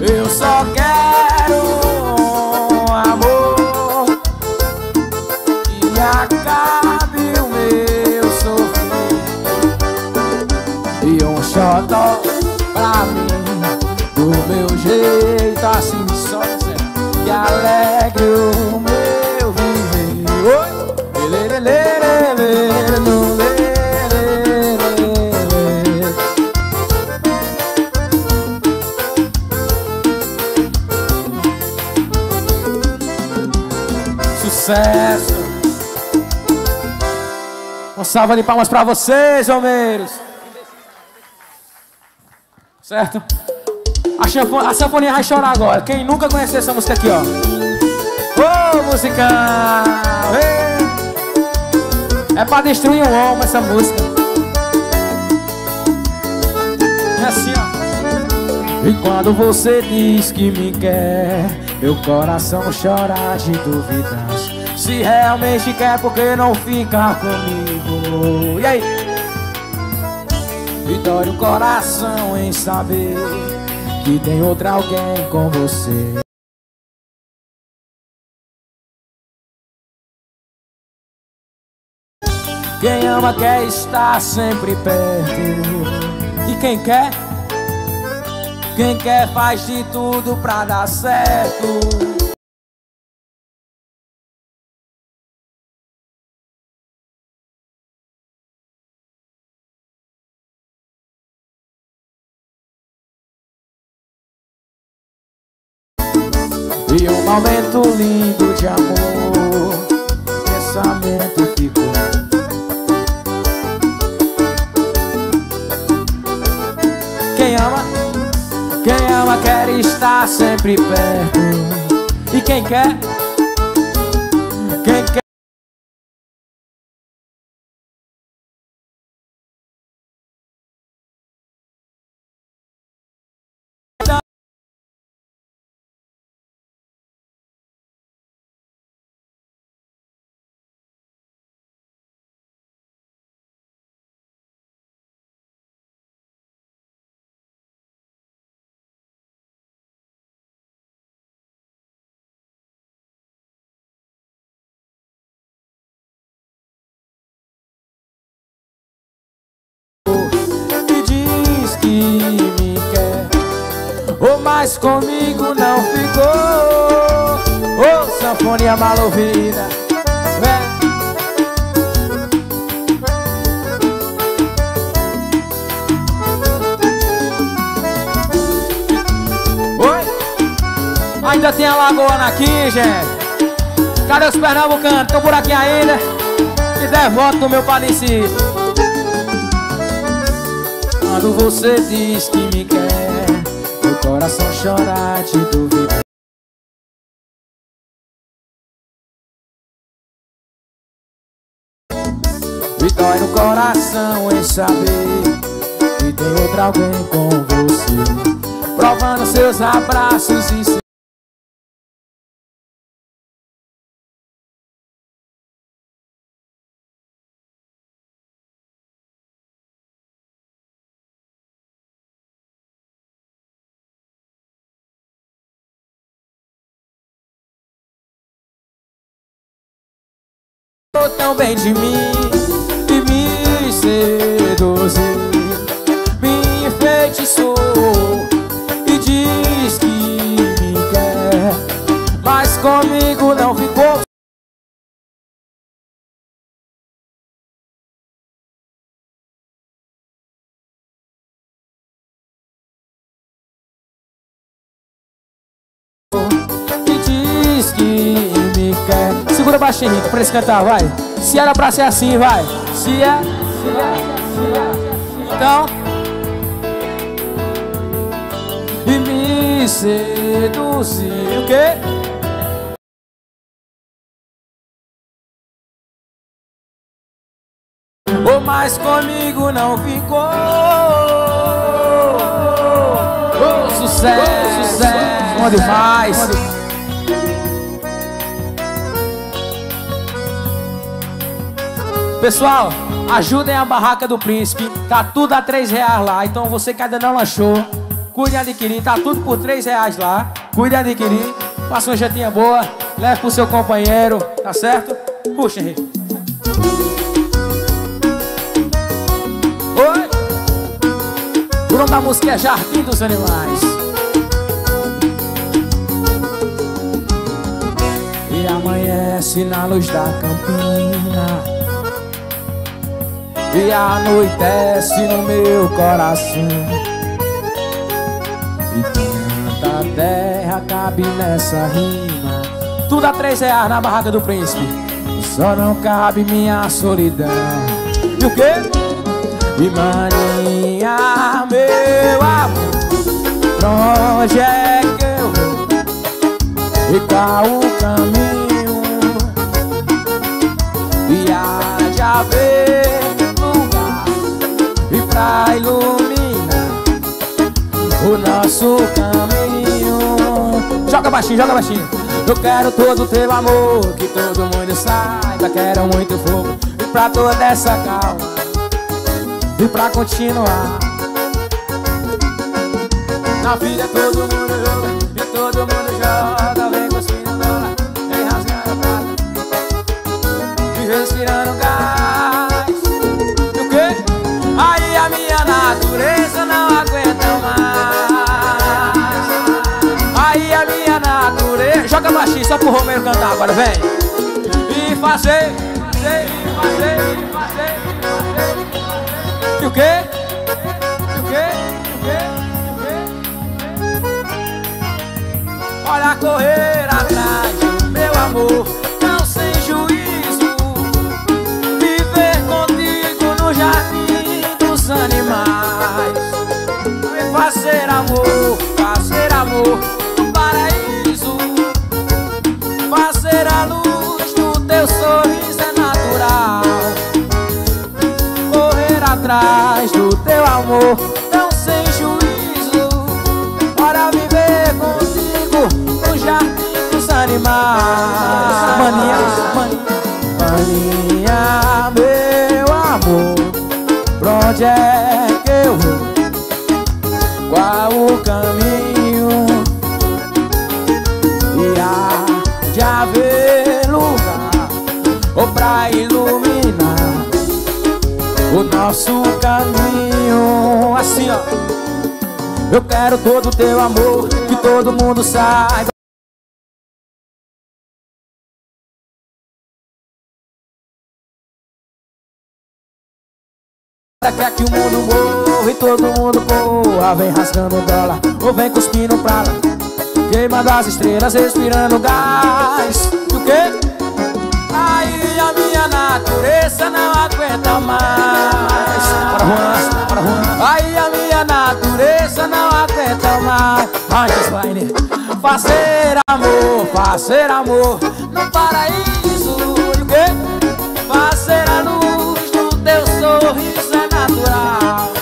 Eu só quero um amor. E a meu jeito assim só dizer que alegre o meu viver. Oi, lê, lê, lê, lê, lê, lê. Sucesso. Uma salva de palmas pra vocês, Romeiros. Certo? A, chanfo- a sanfoninha vai chorar agora. Quem nunca conheceu essa música aqui, ó. Ô, musical! Ei! É pra destruir um homem essa música. É assim, ó. E quando você diz que me quer, meu coração chora de dúvidas. Se realmente quer, por que não ficar comigo? E aí? E dói o coração em saber que tem outra alguém com você. Quem ama quer estar sempre perto. E quem quer? Quem quer faz de tudo pra dar certo. Momento lindo de amor. Pensamento ficou Quem ama, quem ama quer estar sempre perto. E quem quer, me quer mas comigo não ficou Oh, sanfonia mal ouvida Vem. Oi? Ainda tem a lagoa aqui, gente Cadê os pernambucanos? Tô por aqui ainda E devoto no meu padecido quando você diz que me quer, meu coração chora de dúvida. E dói no coração em saber que tem outra alguém com você, provando seus abraços e tão bem de mim Segura baixinho, Henrique, pra eles cantar, vai. Se era pra ser assim, vai. Se é. É, é. Então. E me seduzir, o quê? Oh, mas comigo não ficou. Oh, sucesso, sucesso. Bom demais. Pessoal, ajudem a barraca do príncipe. Tá tudo a 3 reais lá. Então você que ainda não lanchou, cuide de adquirir. Tá tudo por 3 reais lá. Cuide de adquirir. Faça uma jantinha boa. Leve pro seu companheiro. Tá certo? Puxa, Henrique. Oi! O nome da música é Jardim dos Animais. E amanhece na luz da campina E anoitece no meu coração E tanta terra cabe nessa rima Tudo a três reais na barraca do príncipe Só não cabe minha solidão E o quê? E maninha, meu amor Pra onde é que eu vou? E qual o caminho? E há de haver Pra iluminar O nosso caminho. Joga baixinho, joga baixinho. Eu quero todo teu amor Que todo mundo saiba Quero muito fogo. E pra toda essa calma e pra continuar. Na vida todo mundo E todo mundo A minha natureza não aguenta mais Aí a minha natureza Joga baixinho só pro Romero cantar agora, vem E fazer, fazer, fazer, fazer, fazer e o quê? E o quê? E o quê? E o quê? Olha correr atrás meu amor fazer amor, fazer amor no paraíso. Fazer a luz do teu sorriso é natural. Atrás do teu amor Não sem juízo. Bora viver contigo No jardim dos animais. Maninha, maninha, maninha meu amor. Pra onde é caminho? E há de haver lugar Ou pra iluminar o nosso caminho Assim ó Eu quero todo o teu amor Que todo mundo saiba rasgando dólar ou vem cuspindo pra lá. Queimando as estrelas, respirando gás. E o quê? Aí a minha natureza não aguenta mais. Para Juan, para Juan. Aí a minha natureza não aguenta mais. Antes vai, né? Fazer amor, fazer amor No paraíso. E o quê? Fazer a luz do teu sorriso é natural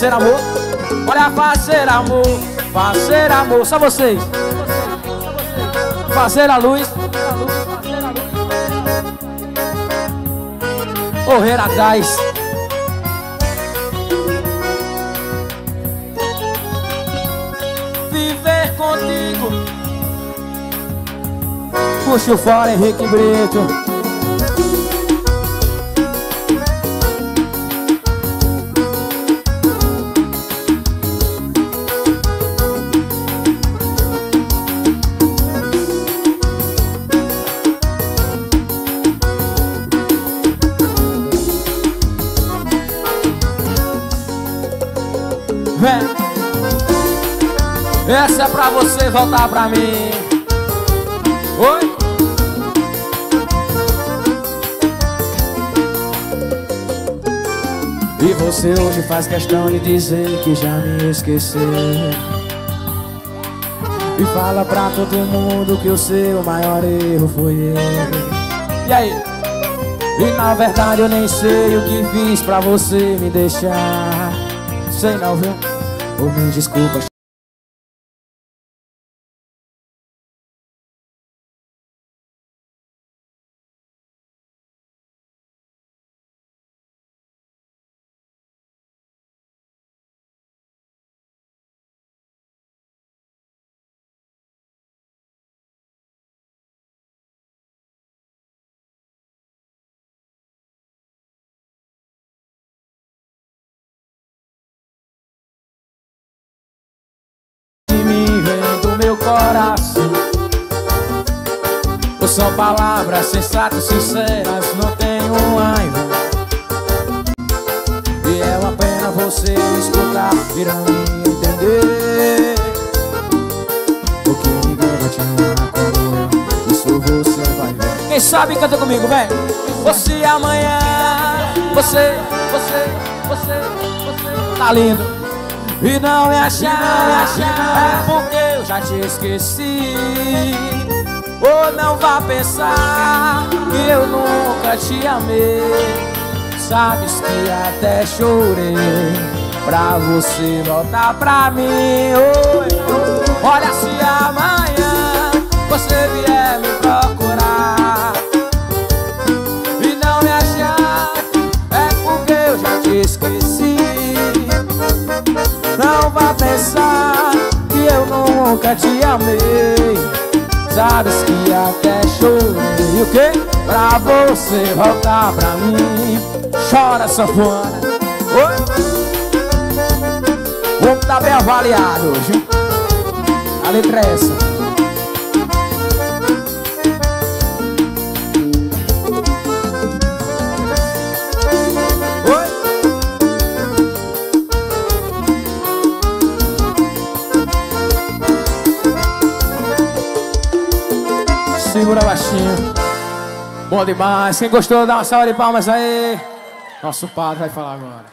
Fazer amor, olha fazer amor. Fazer amor, só vocês Fazer a luz. Correr atrás. Viver contigo. Puxa o fora, Henrique Brito Essa é pra você voltar pra mim. Oi? E você hoje faz questão de dizer que já me esqueceu. E fala pra todo mundo que o seu maior erro foi eu. E aí? E na verdade eu nem sei o que fiz pra você me deixar. Sei não, viu? Ou me desculpa. Palavras sensatas, sinceras, não tenho raiva. E é uma pena você escutar, irão me entender. Porque ninguém vai te amar como eu, isso você vai ver. Quem sabe canta comigo, vem. Você amanhã, você, você, você, você. Tá lindo. E não me achar, é porque eu já te esqueci Ou não vá pensar que eu nunca te amei. Sabes que até chorei Pra você voltar pra mim. Olha se amanhã você vier me procurar. E não me achar É porque eu já te esqueci. Não vá pensar que eu nunca te amei Sabes que até chorei O quê? Pra você voltar pra mim Chora, sanfona Oi? Homem tá bem avaliado hoje A letra é essa Bom demais. Quem gostou, dá uma salva de palmas aí. Nosso padre vai falar agora.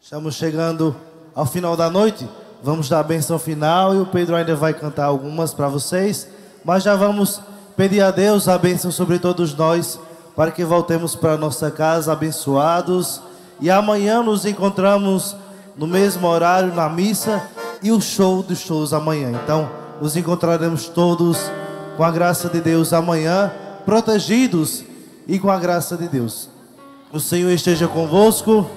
Estamos chegando ao final da noite. Vamos dar a benção final e o Pedro ainda vai cantar algumas para vocês. Mas já vamos pedir a Deus a bênção sobre todos nós, para que voltemos para nossa casa abençoados. E amanhã nos encontramos no mesmo horário na missa e o show dos shows amanhã. Então, nos encontraremos todos com a graça de Deus amanhã, protegidos e com a graça de Deus. O Senhor esteja convosco.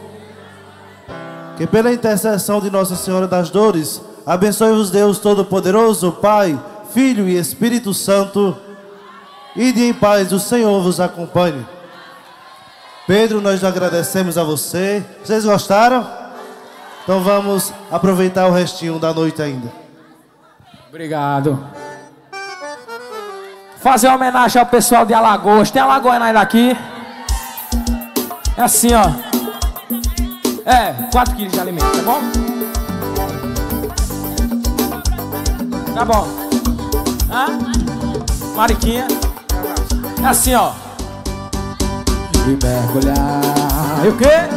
Que pela intercessão de Nossa Senhora das Dores, abençoe-vos Deus Todo-Poderoso, Pai, Filho e Espírito Santo. Ide em paz, o Senhor vos acompanhe. Pedro, nós agradecemos a você. Vocês gostaram? Então vamos aproveitar o restinho da noite ainda. Obrigado. Fazer uma homenagem ao pessoal de Alagoas. Tem Alagoas ainda aqui? É assim, ó. É, 4 quilos de alimento, tá bom? Tá bom. Hã? Mariquinha. É assim, ó. E mergulhar. E o quê?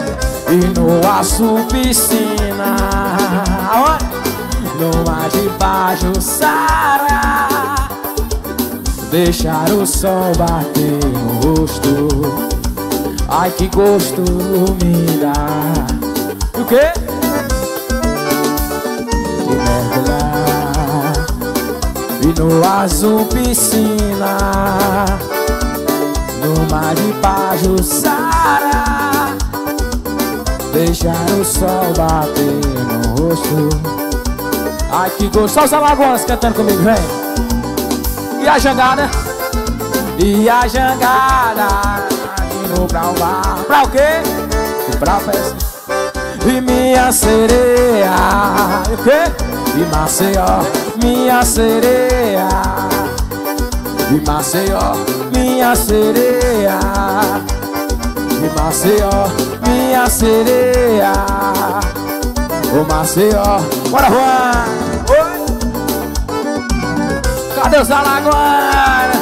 E no aço piscina. Aonde? No mar de baixo Sara. Deixar o sol bater no rosto. Ai que gosto me dá. O quê? De mergulhar. E no azul piscina. No mar de Pajuçara Deixar o sol bater no rosto Ai que gostoso, alagoas cantando comigo, vem E a jangada? E a jangada Indo pra o bar. Pra o quê? E pra festa. E minha sereia. E o quê? E Maceió. Minha sereia. E Maceió. Minha sereia. De Maceió, minha sereia. Ô Maceió, bora Juan. Os alagoanos?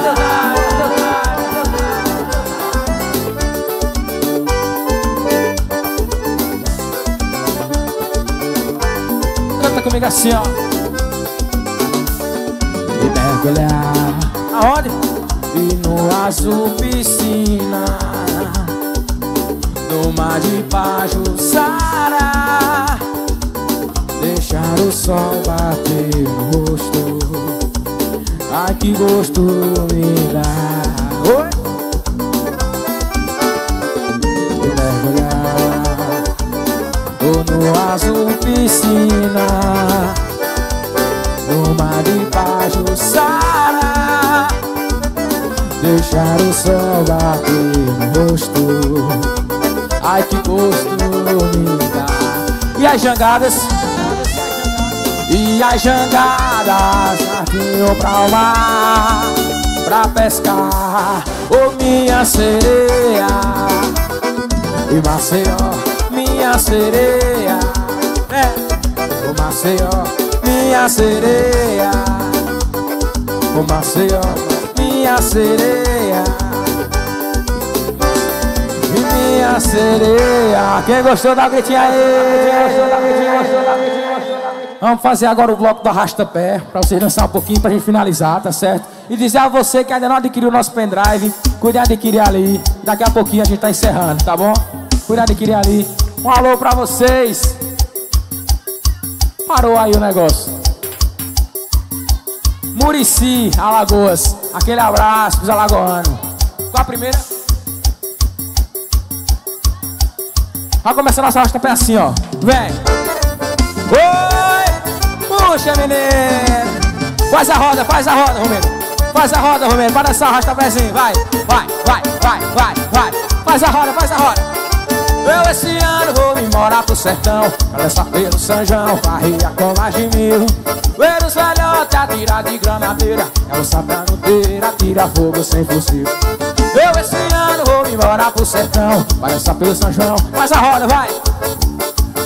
Canta comigo assim, ó E mergulhar Aonde? E no azul piscina No mar de Pajuçara o sol bater no rosto Ai que gosto me dá. Oi? E mergulhar Ou no azul piscina No mar de Pajuçara Deixar o sol bater no rosto. Ai que gosto me dá. E as jangadas? E as jangadas Marquinho pra mar Pra pescar Ô minha sereia. E Maceió Minha sereia. É Ô Maceió Minha sereia. Ô Maceió Minha sereia. E minha sereia. Quem gostou da gritinha aí? Vamos fazer agora o bloco do arrasta-pé Pra vocês dançar um pouquinho pra gente finalizar, tá certo? E dizer a você que ainda não adquiriu o nosso pendrive Cuide de adquirir ali Daqui a pouquinho a gente tá encerrando, tá bom? Cuide de adquirir ali Um alô pra vocês Parou aí o negócio Murici, Alagoas Aquele abraço pros alagoanos Qual a primeira? Vai começar nossa arrasta-pé assim, ó. Vem. Oi! Menino. Faz a roda, faz a roda, Romero. Faz a roda, Romero. Para dançar, arrasta-pézinho. Vai, vai, vai, vai, vai, vai. Faz a roda, faz a roda. Eu esse ano vou me morar pro sertão Atravessar pelo Sanjão, varria com mais de mil Ver os velhotes atirar de granadeira É o sabranuteira, tira fogo sem fuzil Eu esse ano vou me morar pro sertão dançar pelo São João, faz a roda, vai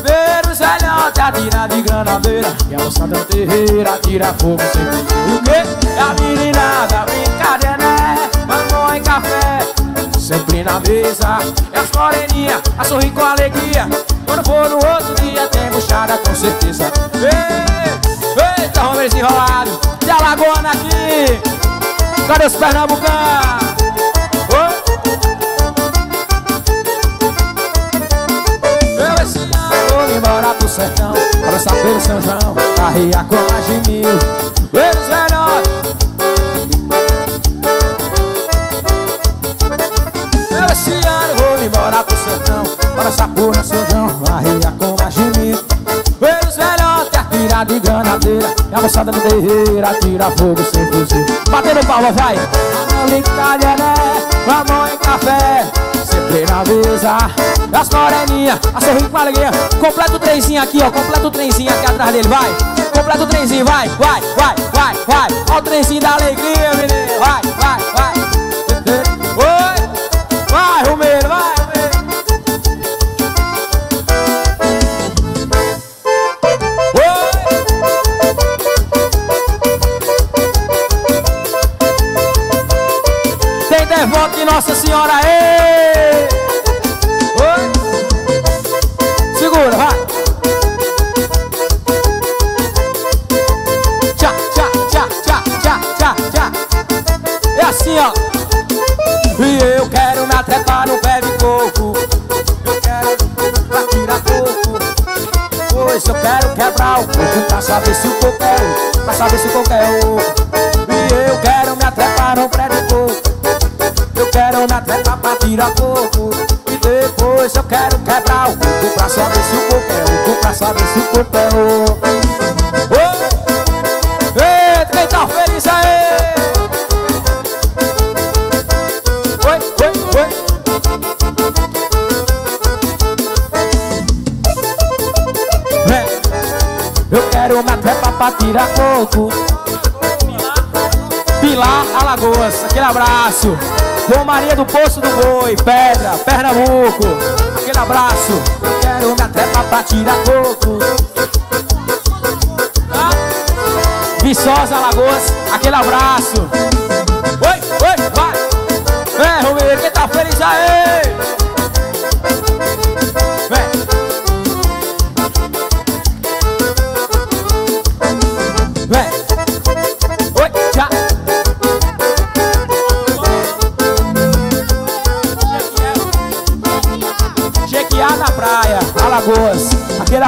Ver os velhotes atirar de granadeira E a moçada terreira tira fogo sem E o quê? É a meninada, brincadeira, né? Vamos em café Sempre na mesa, é as moreninhas A sorrir com alegria Quando for no outro dia tem buchada com certeza Ei, Eita, Romero enrolado De Alagoana aqui Cadê os pernambucanos? Embora pro sertão Para saber São João Carreia com mais de mil. Eles velhotes Eu esse ano vou embora pro sertão Para Sapura, São João Carreia com mais de mil. Eles velhotes atira de granadeira E a moçada no terreiro atira fogo sem fuzil Batendo palma, vai. Vamos brincadeira, né? Vamos em café Na mesa Das moreninhas A sorrir com alegria. Completa o trenzinho aqui, ó Completa o trenzinho aqui atrás dele, vai. Completa o trenzinho, vai, vai, vai, vai, vai. Ó o trenzinho da alegria, menino. Vai, vai, vai. Oi. Vai, Romero, vai, Tem devoto de Nossa Senhora aí! Eu quero me atrepar no pé de coco. Eu quero pra tirar coco. Pois eu quero quebrar o coco Pra saber se o coco é oco Pra saber se o coco é E eu quero me atrepar no pé de coco. Eu quero me atrepar pra tirar coco. E depois eu quero quebrar o coco Pra saber se o coco é oco Pra saber se o coco é Oi! Eita, quem tá feliz aí? Pra tirar coco Pilar, Alagoas, aquele abraço. Dom Maria do Poço do Boi, Pedra, Pernambuco. Aquele abraço. Quero me atrepar pra tirar coco. Viçosa, Alagoas, aquele abraço. Oi, oi, vai. É, Romero, quem tá feliz aí?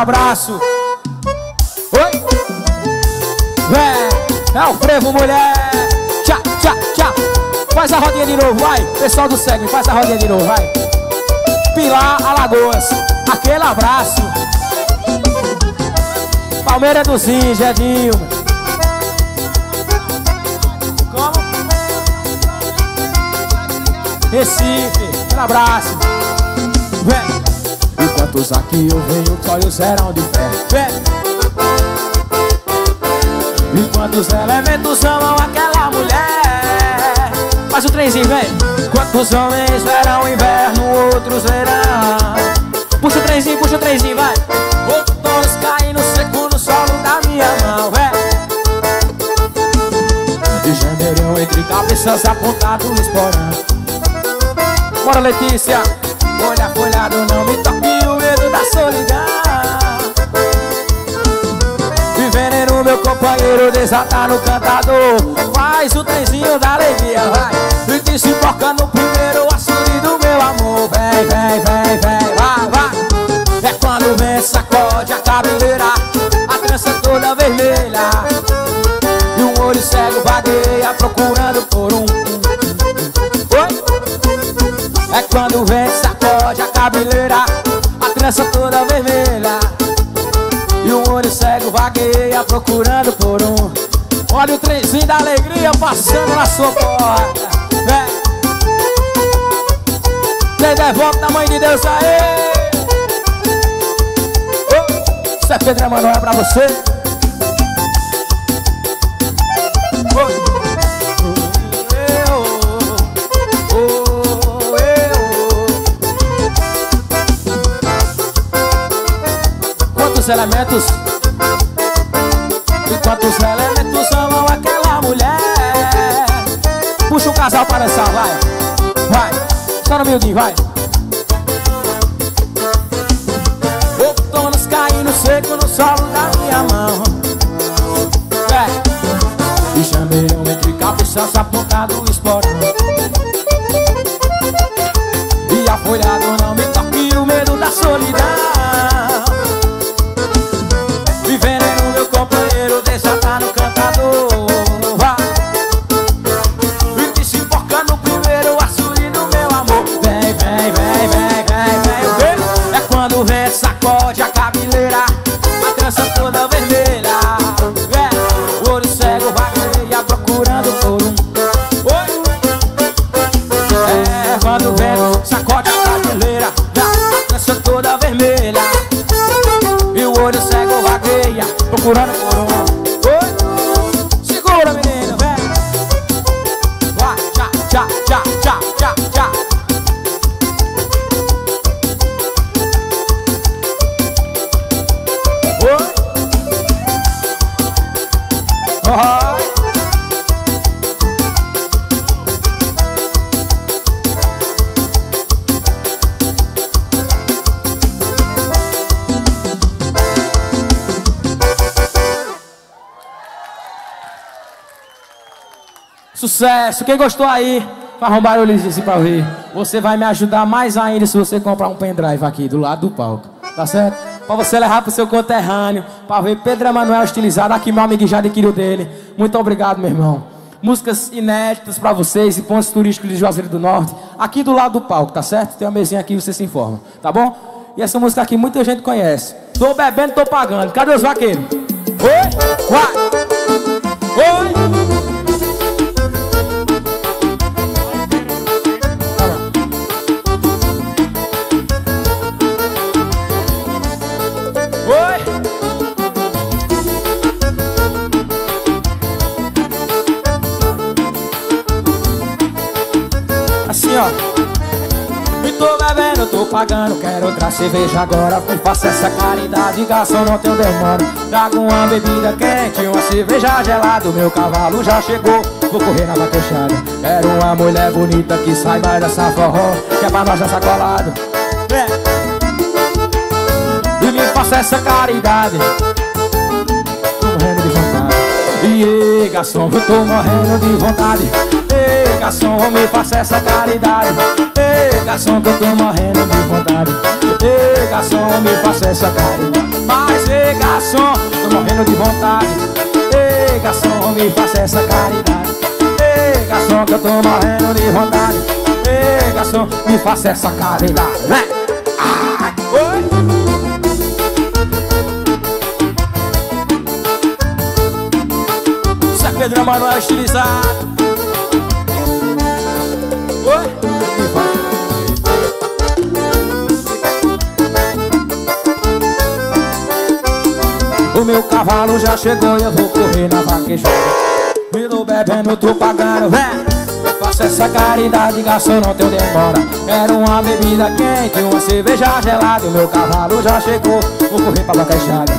Abraço. Oi? É o frevo, mulher. Tchá, tchá, tchá. Faz a rodinha de novo, vai. Pessoal do Segme, faz a rodinha de novo, vai. Pilar, Alagoas. Aquele abraço. Palmeiras do Zinja, Edinho. Como? Recife, aquele abraço. Enquanto aqui eu venho, os olhos serão de fé. Vem. Enquanto os elementos amam aquela mulher? Faz o trenzinho, vem. Quantos homens verão inverno, outros verão. Puxa o trenzinho, puxa o trenzinho, vai. Outonos caindo seco no solo da minha mão, vem. De janeirão entre cabeças apontado no esporão Bora Letícia Olha folhado, não me toque o medo da solidão. E veneno, meu companheiro, desatar no cantador. Faz o trenzinho da alegria, vai. E te se toca no primeiro açude do meu amor. Vem, vem, vem, vem, vai, vai É quando vem, sacode a cabeleira. A trança toda vermelha. E um olho cego vagueia procurando por um? É quando vem, sacode a cabeleira A trança toda vermelha. E um olho cego vagueia procurando por um. Olha o trenzinho da alegria passando na sua porta. Vem. Vem, devolve na mãe de Deus aí Isso é Pedro Emanuel pra você Quantos elementos. E quantos elementos amam aquela mulher? Puxa o casal para dançar, vai. Vai, só no miudinho, vai. Outonos caindo seco no solo da minha mão. É. E janeirão entre cabeças apontado o esporão. E a folhado não me toque o medo da solidão Sucesso! Quem gostou aí, faz um barulho assim pra ouvir. Você vai me ajudar mais ainda se você comprar um pendrive aqui do lado do palco. Tá certo? Pra você levar pro seu conterrâneo, pra ver Pedro Emanuel estilizado. Aqui meu amigo já adquiriu dele. Muito obrigado, meu irmão. Músicas inéditas pra vocês e pontos turísticos de Juazeiro do Norte. Aqui do lado do palco, tá certo? Tem uma mesinha aqui, você se informa. Tá bom? E essa música aqui muita gente conhece. Tô bebendo, tô pagando. Cadê os vaqueiros? Oi? Vai! Oi? Tô pagando, quero outra cerveja agora. Me faça essa caridade, garçom, não tenho demora. Trago uma bebida quente, uma cerveja gelada. Meu cavalo já chegou, vou correr na vaquejada. Quero uma mulher bonita que saiba dessa forró, que é pra nós dançar colado. É. E me faça essa caridade Tô morrendo de vontade E garçom, eu tô morrendo de vontade Ei, garçom, me faça essa caridade Ei, garçom, que eu tô morrendo de vontade. Ei, garçom, me faça essa caridade Mas, ei, garçom, tô morrendo de vontade. Ei, garçom, me faça essa caridade Ei, garçom, que eu tô morrendo de vontade. Ei, garçom, me faça essa caridade Vem! Ai, é Pedro Emanuel estilizado meu cavalo já chegou e eu vou correr na vaquejada. Me bebendo, tô pagando, vem Faça essa caridade, garçom, não tenho demora. Quero uma bebida quente, uma cerveja gelada meu cavalo já chegou, vou correr pra vaquejada.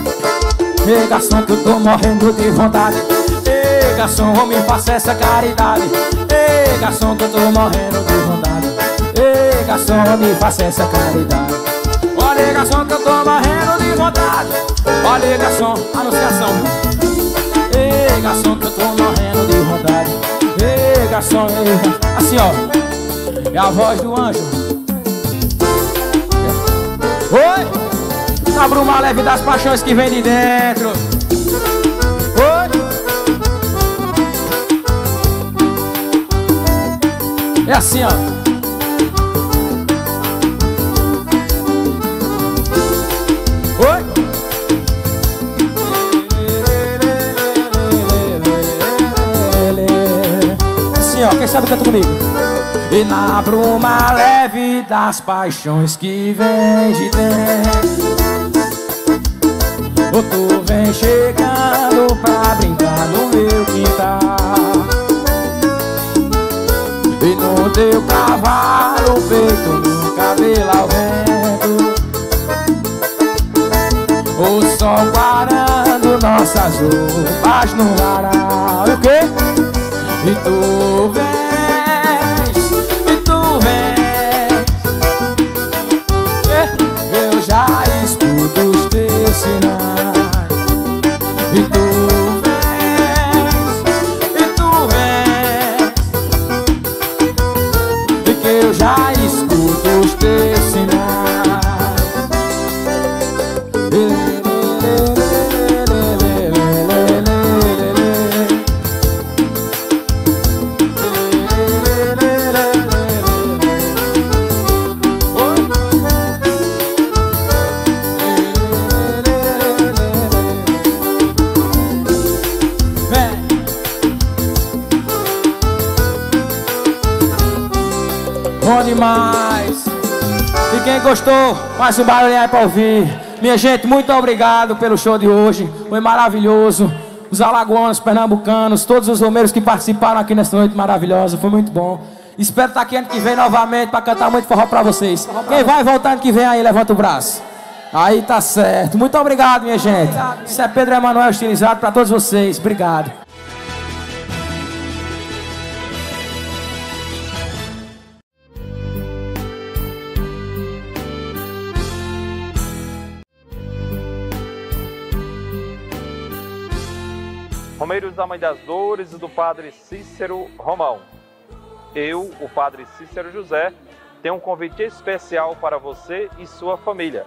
Ei, garçom, que eu tô morrendo de vontade. Ei, garçom, me faça essa caridade. Ei, garçom, que eu tô morrendo de vontade. Ei, garçom, me faça essa caridade. Olha, garçom, que eu tô morrendo de vontade Olha, garçom, anunciação Ei, garçom, que eu tô morrendo de vontade Ei, garçom, ei. Assim, ó É a voz do anjo Oi! Na bruma leve das paixões que vem de dentro Oi! É assim, ó sabe canta comigo. E na bruma leve das paixões que vem de dentro O tu vem chegando pra brincar no meu quintal E no teu cavalo feito no cabelo ao vento o sol parando nossas roupas no varal E o quê? E tu vens, E quem gostou, faz um barulho aí pra ouvir. Minha gente, muito obrigado pelo show de hoje. Foi maravilhoso. Os alagoanos, pernambucanos, todos os romeiros que participaram aqui nessa noite maravilhosa. Foi muito bom. Espero estar aqui ano que vem novamente para cantar muito forró pra vocês. Quem vai voltar ano que vem aí, levanta o braço. Aí tá certo. Muito obrigado, minha gente. Isso é Pedro Emanuel estilizado para todos vocês. Obrigado. Da Mãe das Dores e do Padre Cícero Romão. Eu, o Padre Cícero José, tenho um convite especial para você e sua família.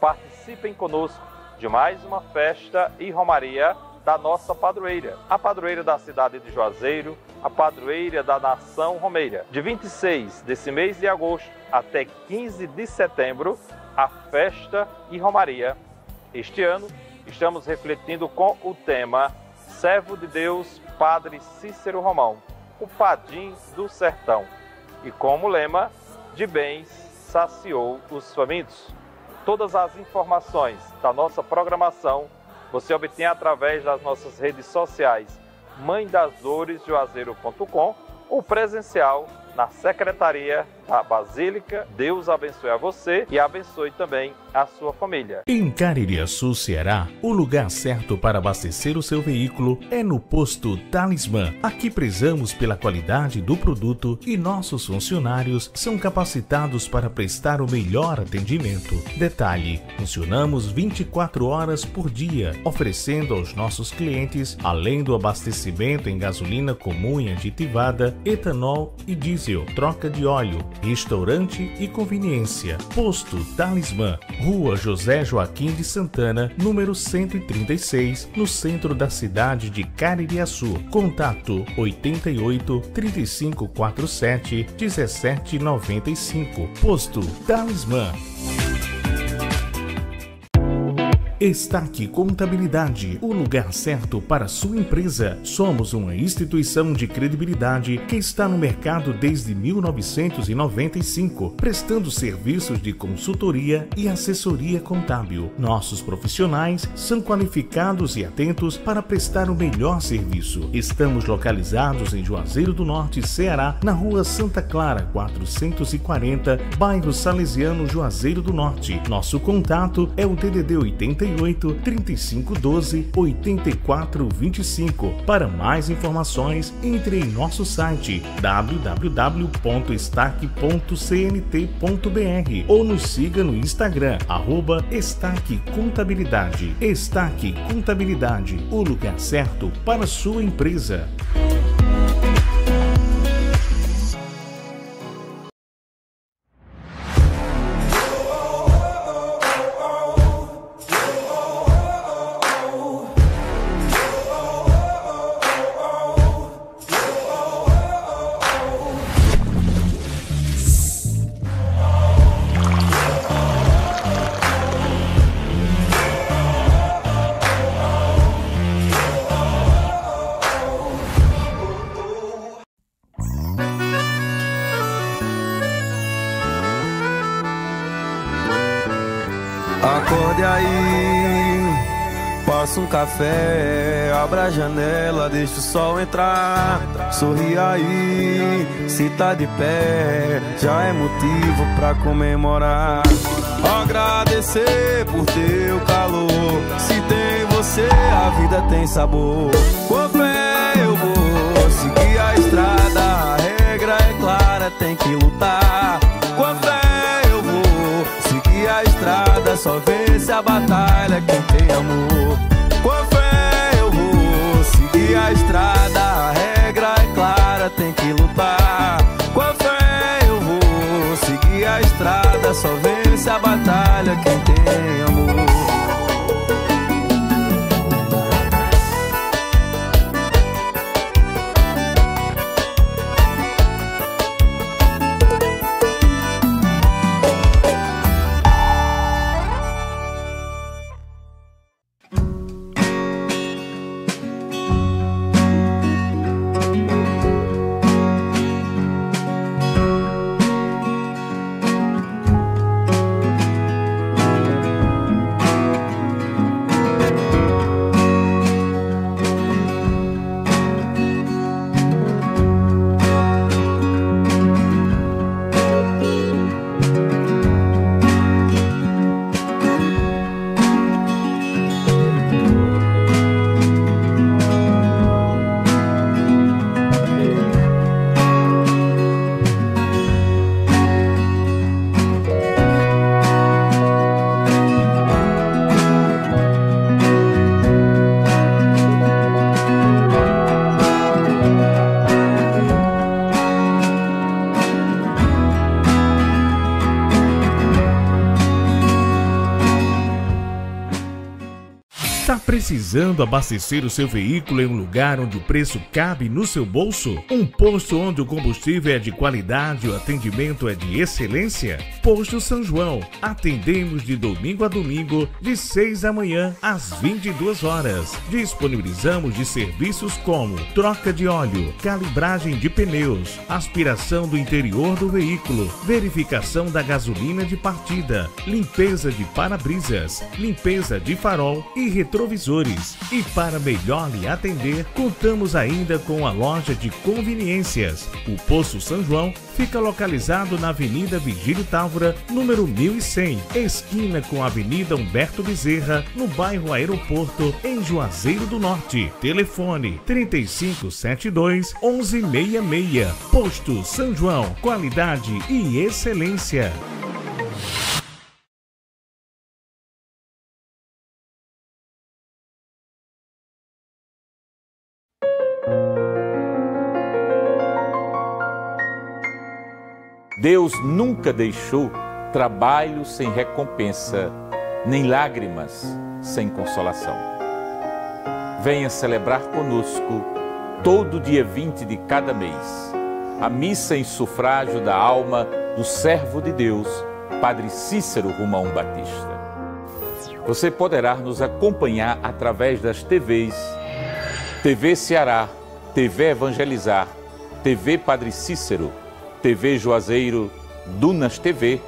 Participem conosco de mais uma festa e romaria da nossa padroeira, a padroeira da cidade de Juazeiro, a padroeira da nação romeira. De 26 desse mês de agosto até 15 de setembro, a festa e romaria. Este ano estamos refletindo com o tema Servo de Deus, Padre Cícero Romão, o padim do sertão. E como lema, de bens saciou os famintos. Todas as informações da nossa programação você obtém através das nossas redes sociais Mãe das Dores Juazeiro.com ou presencial na Secretaria da Basílica. Deus abençoe a você e abençoe também a sua família. Em Caririaçu, Ceará, o lugar certo para abastecer o seu veículo é no posto Talismã. Aqui prezamos pela qualidade do produto e nossos funcionários são capacitados para prestar o melhor atendimento. Detalhe: funcionamos 24 horas por dia, oferecendo aos nossos clientes, além do abastecimento em gasolina comum e aditivada, etanol e diesel, troca de óleo, restaurante e conveniência. Posto Talismã Rua José Joaquim de Santana, número 136, no centro da cidade de Caririaçu. Contato 88 3547 1795. Posto Talismã. Estaque Contabilidade, o lugar certo para sua empresa. Somos uma instituição de credibilidade que está no mercado desde 1995, prestando serviços de consultoria e assessoria contábil. Nossos profissionais são qualificados e atentos para prestar o melhor serviço. Estamos localizados em Juazeiro do Norte, Ceará, na rua Santa Clara, 440, bairro Salesiano, Juazeiro do Norte. Nosso contato é o DDD 81 88 3512 8425. Para mais informações, entre em nosso site www.estaque.cnt.br ou nos siga no Instagram, arroba Estaque Contabilidade. Estaque Contabilidade, o lugar certo para sua empresa. Deixa o sol entrar. Sorri aí, se tá de pé, já é motivo pra comemorar. Agradecer por teu calor, se tem você, a vida tem sabor. Com fé eu vou seguir a estrada, a regra é clara, tem que lutar. Com fé eu vou seguir a estrada, só vence a batalha quem tem amor. Batalha quem precisando abastecer o seu veículo em um lugar onde o preço cabe no seu bolso? Um posto onde o combustível é de qualidade e o atendimento é de excelência? Posto São João. Atendemos de domingo a domingo, de 6 da manhã às 22 horas. Disponibilizamos de serviços como troca de óleo, calibragem de pneus, aspiração do interior do veículo, verificação da gasolina de partida, limpeza de para-brisas, limpeza de farol e retrovisores. E para melhor lhe atender, contamos ainda com a loja de conveniências. O Poço São João fica localizado na Avenida Vigílio Távora, número 1100, esquina com a Avenida Humberto Bezerra, no bairro Aeroporto, em Juazeiro do Norte. Telefone 3572 1166. Posto São João, qualidade e excelência. Deus nunca deixou trabalho sem recompensa, nem lágrimas sem consolação. Venha celebrar conosco, todo dia 20 de cada mês, a missa em sufrágio da alma do servo de Deus, Padre Cícero Romão Batista. Você poderá nos acompanhar através das TVs, TV Ceará, TV Evangelizar, TV Padre Cícero, TV Juazeiro, Dunas TV,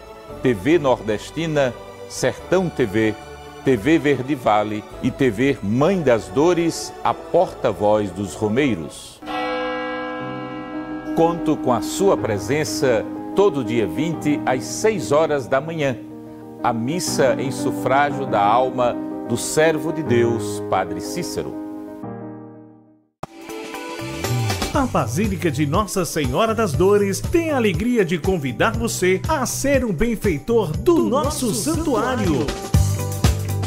TV Nordestina, Sertão TV, TV Verde Vale e TV Mãe das Dores, a porta-voz dos Romeiros. Conto com a sua presença todo dia 20 às 6 horas da manhã. A missa em sufrágio da alma do servo de Deus, Padre Cícero. A Basílica de Nossa Senhora das Dores tem a alegria de convidar você a ser um benfeitor do, do nosso, nosso santuário. santuário.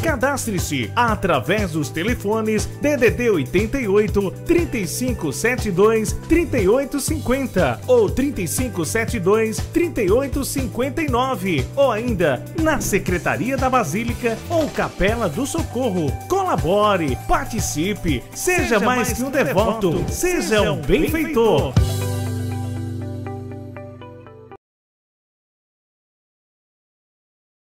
Cadastre-se através dos telefones DDD 88 3572 3850 ou 3572 3859 ou ainda na Secretaria da Basílica ou Capela do Socorro. Colabore, participe, seja, seja mais que um devoto, seja um benfeitor. benfeitor.